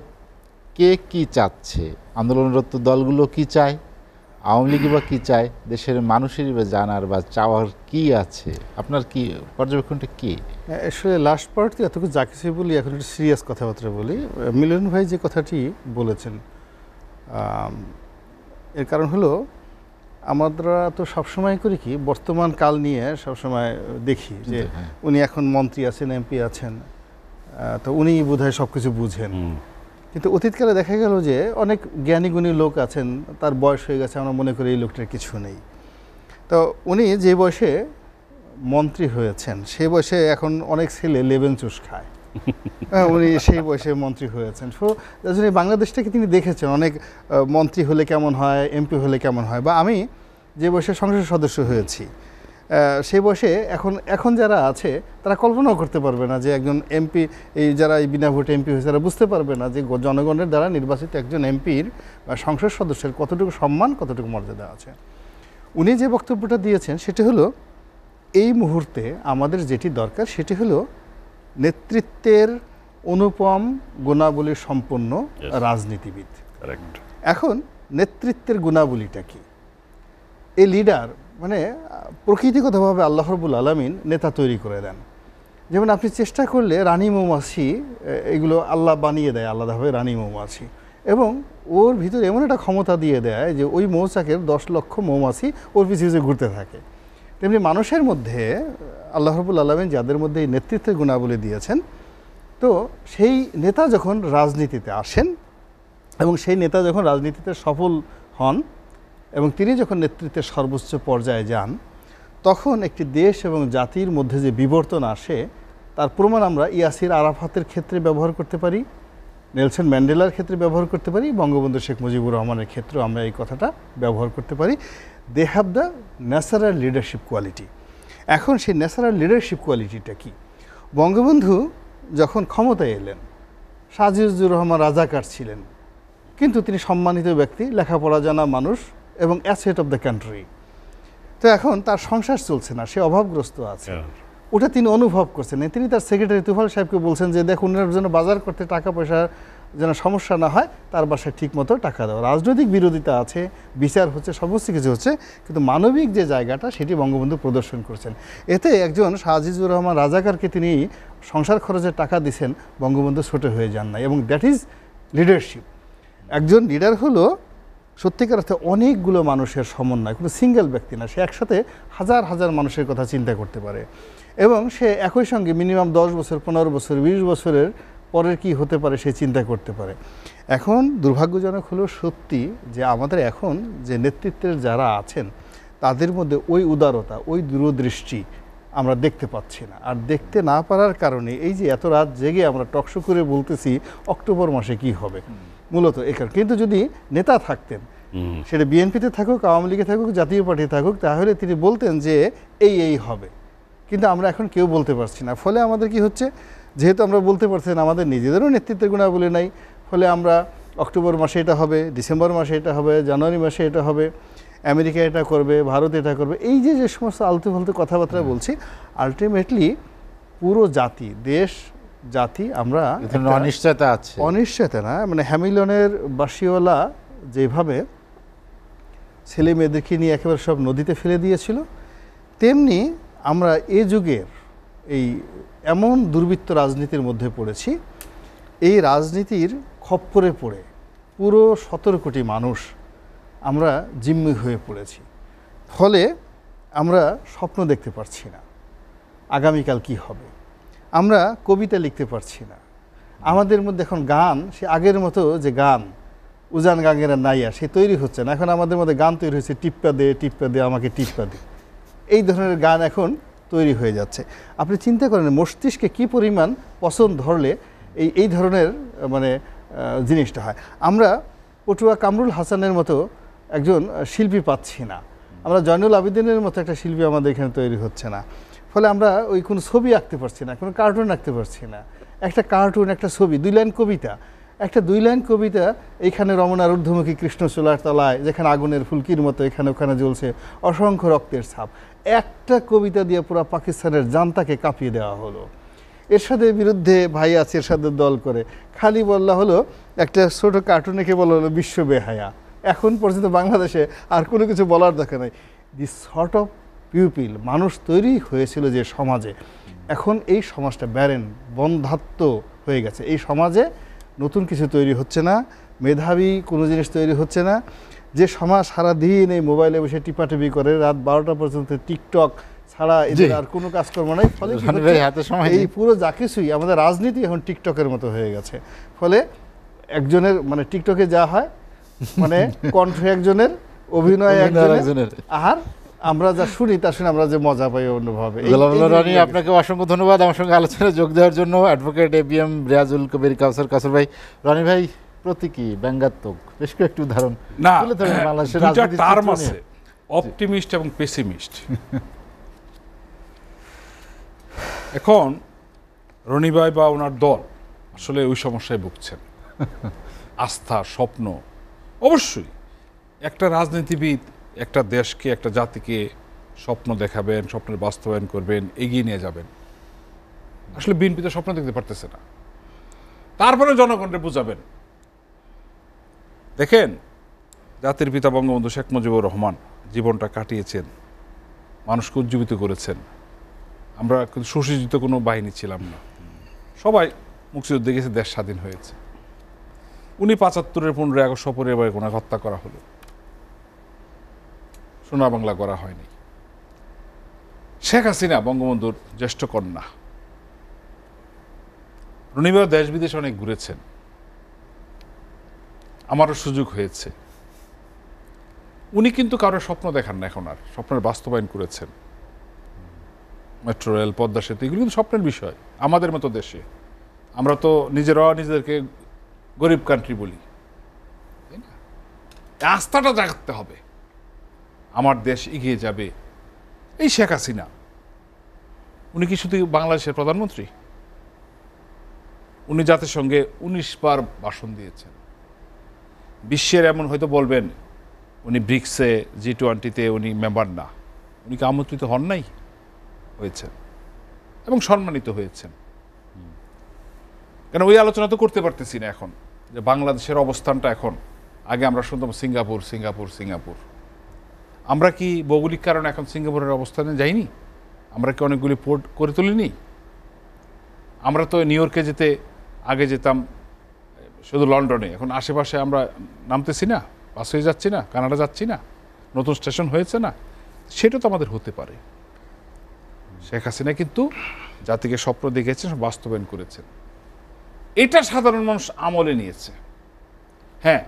কে কি চাচ্ছে? আন্দোলনরত দলগুলো কি চায়? আওয়ামী লীগই বা কী চায়? দেশের মানুষেরই বা জানার বা চাওয়ার কি আছে? আপনার কি পর্যবেক্ষণটা কি?
আসলে লাস্ট পার্টি এতটুকু যা কিছু বলি এখন একটু সিরিয়াস কথাবার্তা বলি। মিলন ভাই যে কথাটি বলেছেন এর কারণ হলো আমরা তো সবসময় করি কি বর্তমান কাল নিয়ে সবসময় দেখি যে
হ্যাঁ।
উনি এখন মন্ত্রী আছেন এমপি আছেন তো উনি বোধহয় সব কিছু বুঝেন কিন্তু অতীতকালে দেখা গেল যে অনেক জ্ঞানী গুণী লোক আছেন তার বয়স হয়ে গেছে আমরা মনে করি এই লোকটার কিছু নেই। তো উনি যে বয়সে মন্ত্রী হয়েছেন সে বয়সে এখন অনেক ছেলে লেবেন চুষ খায়। উনি সেই বয়সে মন্ত্রী হয়েছেন। সো জন্য বাংলাদেশটাকে তিনি দেখেছেন অনেক মন্ত্রী হলে কেমন হয়, এমপি হলে কেমন হয়। বা আমি যে বয়সে সংসদ সদস্য হয়েছি সেই বয়সে এখন এখন যারা আছে, তারা কল্পনাও করতে পারবে না যে একজন এমপি, এই যারা এই বিনা ভোটে এমপি হয়েছে, তারা বুঝতে পারবে না যে জনগণের দ্বারা নির্বাচিত একজন এমপির বা সংসদ সদস্যের কতটুকু সম্মান, কতটুকু মর্যাদা আছে। উনি যে বক্তব্যটা দিয়েছেন, সেটি হলো, এই মুহূর্তে আমাদের যেটি দরকার, সেটি হলো নেতৃত্বের অনুপম গুণাবলী সম্পন্ন রাজনীতিবিদ। এখন নেতৃত্বের গুণাবলীটা কি? এই লিডার মানে প্রকৃতিগতভাবে আল্লাহ রবুল আলমিন নেতা তৈরি করে দেন। যেমন আপনি চেষ্টা করলে রানী মৌমাছি এগুলো আল্লাহ বানিয়ে দেয় আলাদাভাবে রানী মৌমাছি। এবং ওর ভিতরে এমন একটা ক্ষমতা দিয়ে দেয় যে ওই মৌচাকের দশ লক্ষ মৌমাছি ওর পিছু পিছু ঘুরতে থাকে। তেমনি মানুষের মধ্যে আল্লাহ রবুল আলমিন যাদের মধ্যে এই নেতৃত্বের গুণাবলী দিয়েছেন, তো সেই নেতা যখন রাজনীতিতে আসেন এবং সেই নেতা যখন রাজনীতিতে সফল হন এবং তিনি যখন নেতৃত্বের সর্বোচ্চ পর্যায়ে যান, তখন একটি দেশ এবং জাতির মধ্যে যে বিবর্তন আসে, তার প্রমাণ আমরা ইয়াসির আরাফাতের ক্ষেত্রে ব্যবহার করতে পারি, নেলসন ম্যান্ডেলার ক্ষেত্রে ব্যবহার করতে পারি, বঙ্গবন্ধু শেখ মুজিবুর রহমানের ক্ষেত্রেও আমরা এই কথাটা ব্যবহার করতে পারি। They have the natural leadership quality এখন সেই ন্যাচারাল লিডারশিপ কোয়ালিটিটা কি? বঙ্গবন্ধু যখন ক্ষমতায় এলেন সাজিজুর রহমান রাজাকার ছিলেন কিন্তু তিনি সম্মানিত ব্যক্তি লেখাপড়া জানা মানুষ এবং অ্যাসেট অফ দ্য কান্ট্রি তো এখন তার সংসার চলছে না সে অভাবগ্রস্ত আছে। ওটা তিনি অনুভব করছেন। তিনি তার সেক্রেটারি তুফাল সাহেবকে বলছেন যে দেখুন ওনার জন্য বাজার করতে টাকা পয়সা যেন সমস্যা না হয়, তার বাসায় ঠিক মতো টাকা দেওয়া রাজনৈতিক বিরোধিতা আছে, বিচার হচ্ছে সমস্ত কিছু হচ্ছে, কিন্তু মানবিক যে জায়গাটা, সেটি বঙ্গবন্ধু প্রদর্শন করছেন। এতে একজন শাহজিজুর রহমান রাজাকারকে তিনি সংসার খরচের টাকা দিছেন, বঙ্গবন্ধু ছোটো হয়ে যান না এবং দ্যাট ইজ লিডারশিপ একজন লিডার হলো, সত্যিকার অর্থে অনেকগুলো মানুষের সমন্বয়, কোনো সিঙ্গেল ব্যক্তি না, সে একসাথে হাজার হাজার মানুষের কথা চিন্তা করতে পারে। এবং সে একই সঙ্গে মিনিমাম দশ বছর, পনেরো বছর, বিশ বছরের পরের কি হতে পারে সে চিন্তা করতে পারে। এখন দুর্ভাগ্যজনক হলো সত্যি যে আমাদের এখন যে নেতৃত্বের যারা আছেন তাদের মধ্যে ওই উদারতা ওই দূরদৃষ্টি আমরা দেখতে পাচ্ছি না। আর দেখতে না পারার কারণে এই যে এত রাত জেগে আমরা টকশো করে বলতেছি অক্টোবর মাসে কি হবে? মূলত এই কারণে। কিন্তু যদি নেতা থাকতেন সেটা বিএনপিতে থাকুক আওয়ামী লীগে থাকুক জাতীয় পার্টি থাকুক তাহলে তিনি বলতেন যে এই এই হবে। কিন্তু আমরা এখন কেউ বলতে পারছি না। ফলে আমাদের কি হচ্ছে? যেহেতু আমরা বলতে পারছেন আমাদের নিজেদেরও নেতৃত্বের গুণাবলী নাই ফলে আমরা অক্টোবর মাসে এটা হবে ডিসেম্বর মাসে এটা হবে জানুয়ারি মাসে এটা হবে আমেরিকা এটা করবে ভারত এটা করবে এই যে যে সমস্ত আলতু ফালতু কথাবার্তা বলছি আলটিমেটলি পুরো জাতি দেশ জাতি আমরা
অনিশ্চয়তা আছে।
অনিশ্চয়তা না মানে হ্যামিলনের বাসিওয়ালা যেভাবে ছেলে মেয়েদেরকে নিয়ে একেবারে সব নদীতে ফেলে দিয়েছিল তেমনি আমরা এ যুগের এই এমন দুর্বৃত্ত রাজনীতির মধ্যে পড়েছি, এই রাজনীতির খপ্পরে পড়ে পুরো সতেরো কোটি মানুষ আমরা জিম্মি হয়ে পড়েছি। ফলে আমরা স্বপ্ন দেখতে পারছি না, আগামীকাল কি হবে? আমরা কবিতা লিখতে পারছি না। আমাদের মধ্যে এখন গান, সে আগের মতো যে গান, উজান গাঙ্গের নাইয়া, সে তৈরি হচ্ছে না। এখন আমাদের মধ্যে গান তৈরি হয়েছে, টিপ্পা দে টিপ্পা দে, আমাকে টিপ্পা দে। এই ধরনের গান এখন তৈরি হয়ে যাচ্ছে। আপনি চিন্তা করেন মস্তিষ্কে কি পরিমাণ পছন্দ ধরলে এই এই ধরনের মানে জিনিসটা হয়। আমরা পটুয়া কামরুল হাসানের মতো একজন শিল্পী পাচ্ছি না। আমরা জয়নুল আবেদিনের মতো একটা শিল্পী আমাদের এখানে তৈরি হচ্ছে না। ফলে আমরা ওই কোনো ছবি আঁকতে পারছি না, কোনো কার্টুন আঁকতে পারছি না। একটা কার্টুন, একটা ছবি, দুই লাইন কবিতা। একটা দুই লাইন কবিতা এইখানে রমনার ঊর্ধ্বমুখী কৃষ্ণচূড়ার তলায়, যেখানে আগুনের ফুলকির মতো এখানে ওখানে জ্বলছে অসংখ্য রক্তের ছাপ। একটা কবিতা দিয়ে পুরো পাকিস্তানের জানতাকে কাঁপিয়ে দেওয়া হলো। এরশাদের বিরুদ্ধে ভাই আছে এরশাদের দল করে। খালি বললা হলো, একটা ছোট কার্টুনেকে বলা হলো বিশ্ব বেহায়া। এখন পর্যন্ত বাংলাদেশে আর কোনো কিছু বলার দরকার নাই। দি সর্ট অফ পিউপিল মানুষ তৈরি হয়েছিল যে সমাজে। এখন এই সমাজটা ব্যারেন বন্ধাত্ম হয়ে গেছে। এই সমাজে নতুন কিছু তৈরি হচ্ছে না, মেধাবী কোনো জিনিস তৈরি হচ্ছে না। যে সমাজ সারাদিন এই মোবাইলে বসে টিপাটিপি করে রাত বারোটা পর্যন্ত টিকটক ছাড়া এদের। আর কোনো কাজকর্ম নাই। ফলে এই পুরো যা কিছুই আমাদের রাজনীতি এখন টিকটকের মতো হয়ে গেছে। ফলে একজনের মানে টিকটকে যা হয় মানে কণ্ঠ একজনের অভিনয় একজনের। আর আমরা যা শুনি তা শুনে আমরা যে মজা পাই অন্যভাবে।
রনি আপনাকে অসংখ্য ধন্যবাদ। আমার সঙ্গে আলোচনায় যোগ দেওয়ার জন্য advocate A B M Riazul Kabir Kausar কাসর ভাই। রনি ভাই প্রতীকী ব্যঙ্গাত্মক। বেশ কয়েকটি উদাহরণ
না
বাংলাদেশের
টার্ম আছে অপটিমিস্ট এবং পেসিমিস্ট এখন রনি ভাই বা ওনার দল আসলে ওই সমস্যায় ভুগছেন। আস্থা স্বপ্ন অবশ্যই একটা রাজনীতিবিদ একটা দেশকে একটা জাতিকে স্বপ্ন দেখাবেন স্বপ্নের বাস্তবায়ন করবেন এগিয়ে নিয়ে যাবেন। আসলে বিএনপি তো স্বপ্ন দেখতে পারতেছে না। তারপরে জনগণকে বুঝাবেন। দেখেন, জাতির পিতা বঙ্গবন্ধু শেখ মুজিবুর রহমান জীবনটা কাটিয়েছেন, মানুষকে উজ্জীবিত করেছেন। আমরা সুসজ্জিত কোনো বাহিনী ছিলাম না। সবাই মুক্তিযুদ্ধে গেছে, দেশ স্বাধীন হয়েছে। উনি পাঁচাত্তরের পনেরোই আগস্ট সপরিবারে কোনো হত্যা করা হলো। সোনা বাংলা করা হয়নি। শেখ হাসিনা বঙ্গবন্ধুর জ্যেষ্ঠ কন্যা। রনিবার দেশ বিদেশে অনেক ঘুরেছেন। আমারও সুযোগ হয়েছে। উনি কিন্তু কারোর স্বপ্ন দেখান না এখন আর, স্বপ্নের বাস্তবায়ন করেছেন। মেট্রো রেল, পদ্মা সেতু, এগুলো কিন্তু স্বপ্নের বিষয়, আমাদের মতো দেশে। আমরা তো নিজেরা নিজেদেরকে গরিব কান্ট্রি বলি। তাই না? আস্থাটা জাগাতে হবে। আমার দেশ এগিয়ে যাবে। এই শেখ হাসিনা। উনি কি শুধু বাংলাদেশের প্রধানমন্ত্রী? উনি জাতিসংঘে উনিশ বার ভাষণ দিয়েছেন। বিশ্বের এমন হয়তো বলবেন, উনি ব্রিক্সে জি টোয়েন্টিতে উনি মেম্বার না। উনি কি আমন্ত্রিত হন নাই? হয়েছেন। এবং সম্মানিত হয়েছেন। কেন, ওই আলোচনা তো করতে পারতেছি না এখন, যে বাংলাদেশের অবস্থানটা এখন। আগে আমরা শুনতাম সিঙ্গাপুর সিঙ্গাপুর সিঙ্গাপুর। আমরা কি ভৌগোলিক কারণে এখন সিঙ্গাপুরের অবস্থানে যাইনি? আমরা কি অনেকগুলি পোর্ট করে তুলিনি? আমরা তো নিউ ইয়র্কে যেতে, আগে যেতাম শুধু লন্ডনে এখন আশেপাশে আমরা নামতেছি না বাস হয়ে যাচ্ছি না কানাডা যাচ্ছি না নতুন স্টেশন হয়েছে না সেটা তো আমাদের হতে পারে। শেখ হাসিনা কিন্তু জাতিকে স্বপ্ন দেখেছেন বাস্তবায়ন করেছেন। এটা সাধারণ মানুষ আমলে নিয়েছে। হ্যাঁ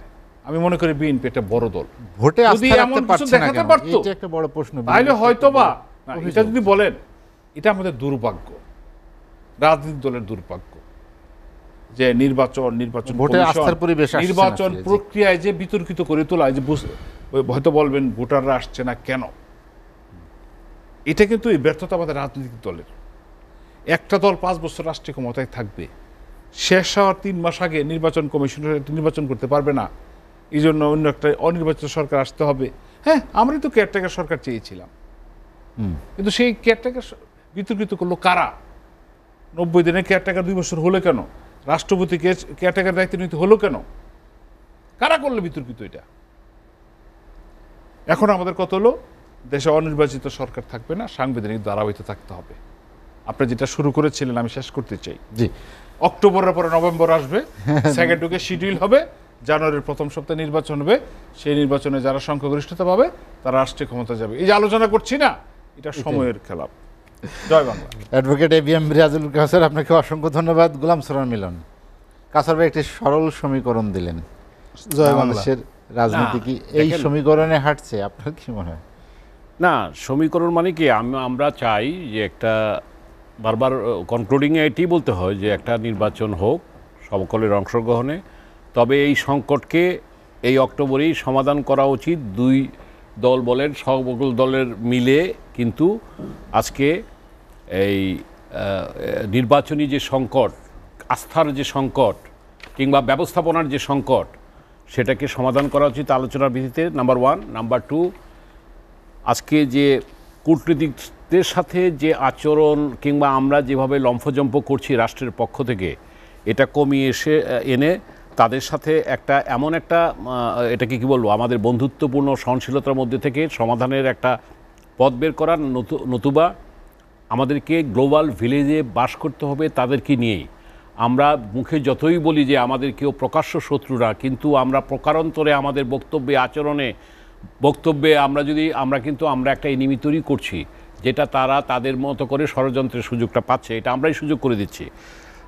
আমি মনে করি বিএনপি একটা বড় দল।
ভোটে
যদি এমন কিছু
না
দেখাতে পারতো,
একটা বড় প্রশ্ন
তাহলে হয়তো বা এটা যদি বলেন এটা আমাদের দুর্ভাগ্য। রাজনৈতিক দলের দুর্ভাগ্য। যে নির্বাচন নির্বাচন
ভোটে আস্থার পরিবেশ
নির্বাচন প্রক্রিয়ায় যে বিতর্কিত করে তোলা যে হয়তো বলবেন ভোটাররা আসছে না কেন? এটা কিন্তু এই ব্যর্থতা আমাদের রাজনৈতিক দলের। একটা দল পাঁচ বছর রাষ্ট্রীয় ক্ষমতায় থাকবে। শেষ হওয়ার তিন মাস আগে নির্বাচন কমিশনের নির্বাচন করতে পারবে না। এই জন্য অন্য একটা অনির্বাচিত সরকার আসতে হবে। হ্যাঁ আমরাই তো কেয়ারটেকার সরকার চেয়েছিলাম। কিন্তু সেই কেয়ারটেকার বিতর্কিত করল কারা? নব্বই দিনে কেয়ারটেকার দুই বছর হলো কেন? রাষ্ট্রপতিকে কেয়ারটেকার দায়িত্ব নিতে হলো কেন? কারা করল বিতর্কিত এটা? এখন আমাদের কত হলো দেশে অনির্বাচিত সরকার থাকবে না সাংবিধানিক ধারাবাহিকতা থাকতে হবে। আপনি যেটা শুরু করেছিলেন আমি শেষ করতে চাই।
জি।
অক্টোবরের পরে নভেম্বর আসবে সেকেন্ড উইকে শিডিউল হবে জানুয়ারির প্রথম সপ্তাহে নির্বাচন হবে। সেই নির্বাচনে যারা সংখ্যাগরিষ্ঠতা পাবে তারা রাষ্ট্রীয় ক্ষমতা যাবে। এই যে আলোচনা করছি না এটা সময়ের খেলা। Joy Bangla.
Advocate A B M Riazul কাসার আপনাকে অসংখ্য ধন্যবাদ। গোলাম সরার মিলন। কাসার ভাই একটি সরল সমীকরণ দিলেন।
জয়
বাংলাদেশের রাজনীতি কি এই সমীকরণে হাঁটছে? আপনার কি মনে হয়?
না সমীকরণ মানে কি? আম- আমরা চাই যে একটা বারবার কনক্লুডিংয়ে এটি বলতে হয় যে একটা নির্বাচন হোক সকলের অংশগ্রহণে। তবে এই সংকটকে এই অক্টোবরেই সমাধান করা উচিত। দুই দল বলেন সকল দলের মিলে কিন্তু আজকে এই নির্বাচনী যে সংকট, আস্থার যে সংকট কিংবা ব্যবস্থাপনার যে সংকট, সেটাকে সমাধান করা উচিত আলোচনার ভিত্তিতে। নাম্বার ওয়ান নাম্বার টু আজকে যে কূটনীতিকদের সাথে যে আচরণ কিংবা আমরা যেভাবে লম্ফজম্প করছি রাষ্ট্রের পক্ষ থেকে, এটা কমিয়ে এসে এনে তাদের সাথে একটা এমন একটা এটাকে কি বলব, আমাদের বন্ধুত্বপূর্ণ সহনশীলতার মধ্যে থেকে সমাধানের একটা পথ বের করার নতু- নতুবা আমাদেরকে গ্লোবাল ভিলেজে বাস করতে হবে তাদেরকে নিয়েই। আমরা মুখে যতই বলি যে আমাদের কেউ প্রকাশ্য শত্রুরা, কিন্তু আমরা প্রকারান্তরে আমাদের বক্তব্যে, আচরণে, বক্তব্যে আমরা যদি, আমরা কিন্তু আমরা একটা এনিমি তৈরি করছি, যেটা তারা তাদের মতো করে ষড়যন্ত্রের সুযোগটা পাচ্ছে, এটা আমরাই সুযোগ করে দিচ্ছি।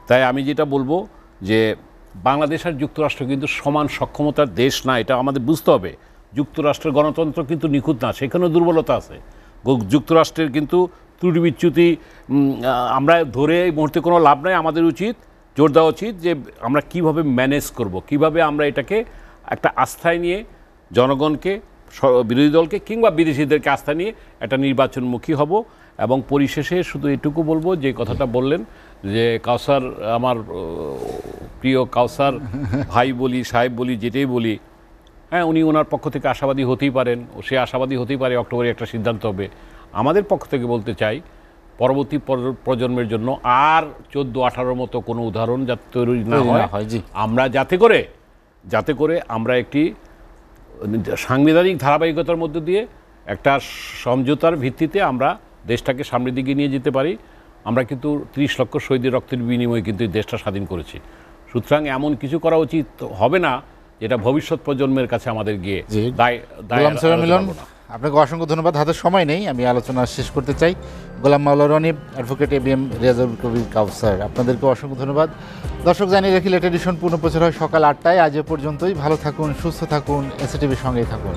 তাই আমি যেটা বলব যে বাংলাদেশ আর যুক্তরাষ্ট্র কিন্তু সমান সক্ষমতার দেশ না, এটা আমাদের বুঝতে হবে। যুক্তরাষ্ট্রের গণতন্ত্র কিন্তু নিখুঁত না, সেখানেও দুর্বলতা আছে। যুক্তরাষ্ট্রের কিন্তু ত্রুটি বিচ্যুতি আমরা ধরে এই মুহূর্তে কোনো লাভ নাই, আমাদের উচিত, জোর দেওয়া উচিত যে আমরা কীভাবে ম্যানেজ করব, কীভাবে আমরা এটাকে একটা আস্থায় নিয়ে জনগণকে বিরোধী দলকে কিংবা বিদেশিদেরকে আস্থা নিয়ে একটা নির্বাচনমুখী হব এবং পরিশেষে শুধু এটুকু বলব যে কথাটা বললেন যে কাউসার আমার প্রিয় কাউসার ভাই বলি সাহেব বলি যেটাই বলি হ্যাঁ উনি ওনার পক্ষ থেকে আশাবাদী হতেই পারেন ও সে আশাবাদী হতেই পারে অক্টোবরে একটা সিদ্ধান্ত হবে। আমাদের পক্ষ থেকে বলতে চাই পরবর্তী প্রজন্মের জন্য আর চোদ্দ আঠারোর মতো কোনো উদাহরণ যাতে তৈরি না হয়।
হয়,
আমরা যাতে করে যাতে করে আমরা একটি সাংবিধানিক ধারাবাহিকতার মধ্য দিয়ে একটা সমঝোতার ভিত্তিতে আমরা দেশটাকে সামনের দিকে নিয়ে যেতে পারি। আমরা কিন্তু ত্রিশ লক্ষ শহীদের রক্তের বিনিময়ে কিন্তু এই দেশটা স্বাধীন করেছি। সুতরাং এমন কিছু করা উচিত হবে না যেটা ভবিষ্যৎ প্রজন্মের কাছে আমাদের গিয়ে
মিলন। আপনাকে অসংখ্য ধন্যবাদ। হাতে সময় নেই আমি আলোচনা শেষ করতে চাই। Golam Maula Rony advocate A B M Riazul Kabir Kausar আপনাদেরকে অসংখ্য ধন্যবাদ। দর্শক জানিয়ে রাখি লেট এডিশন পুনঃ প্রচার হয় সকাল আটটায়। আজ এ পর্যন্তই। ভালো থাকুন সুস্থ থাকুন এসএটিভির সঙ্গেই থাকুন।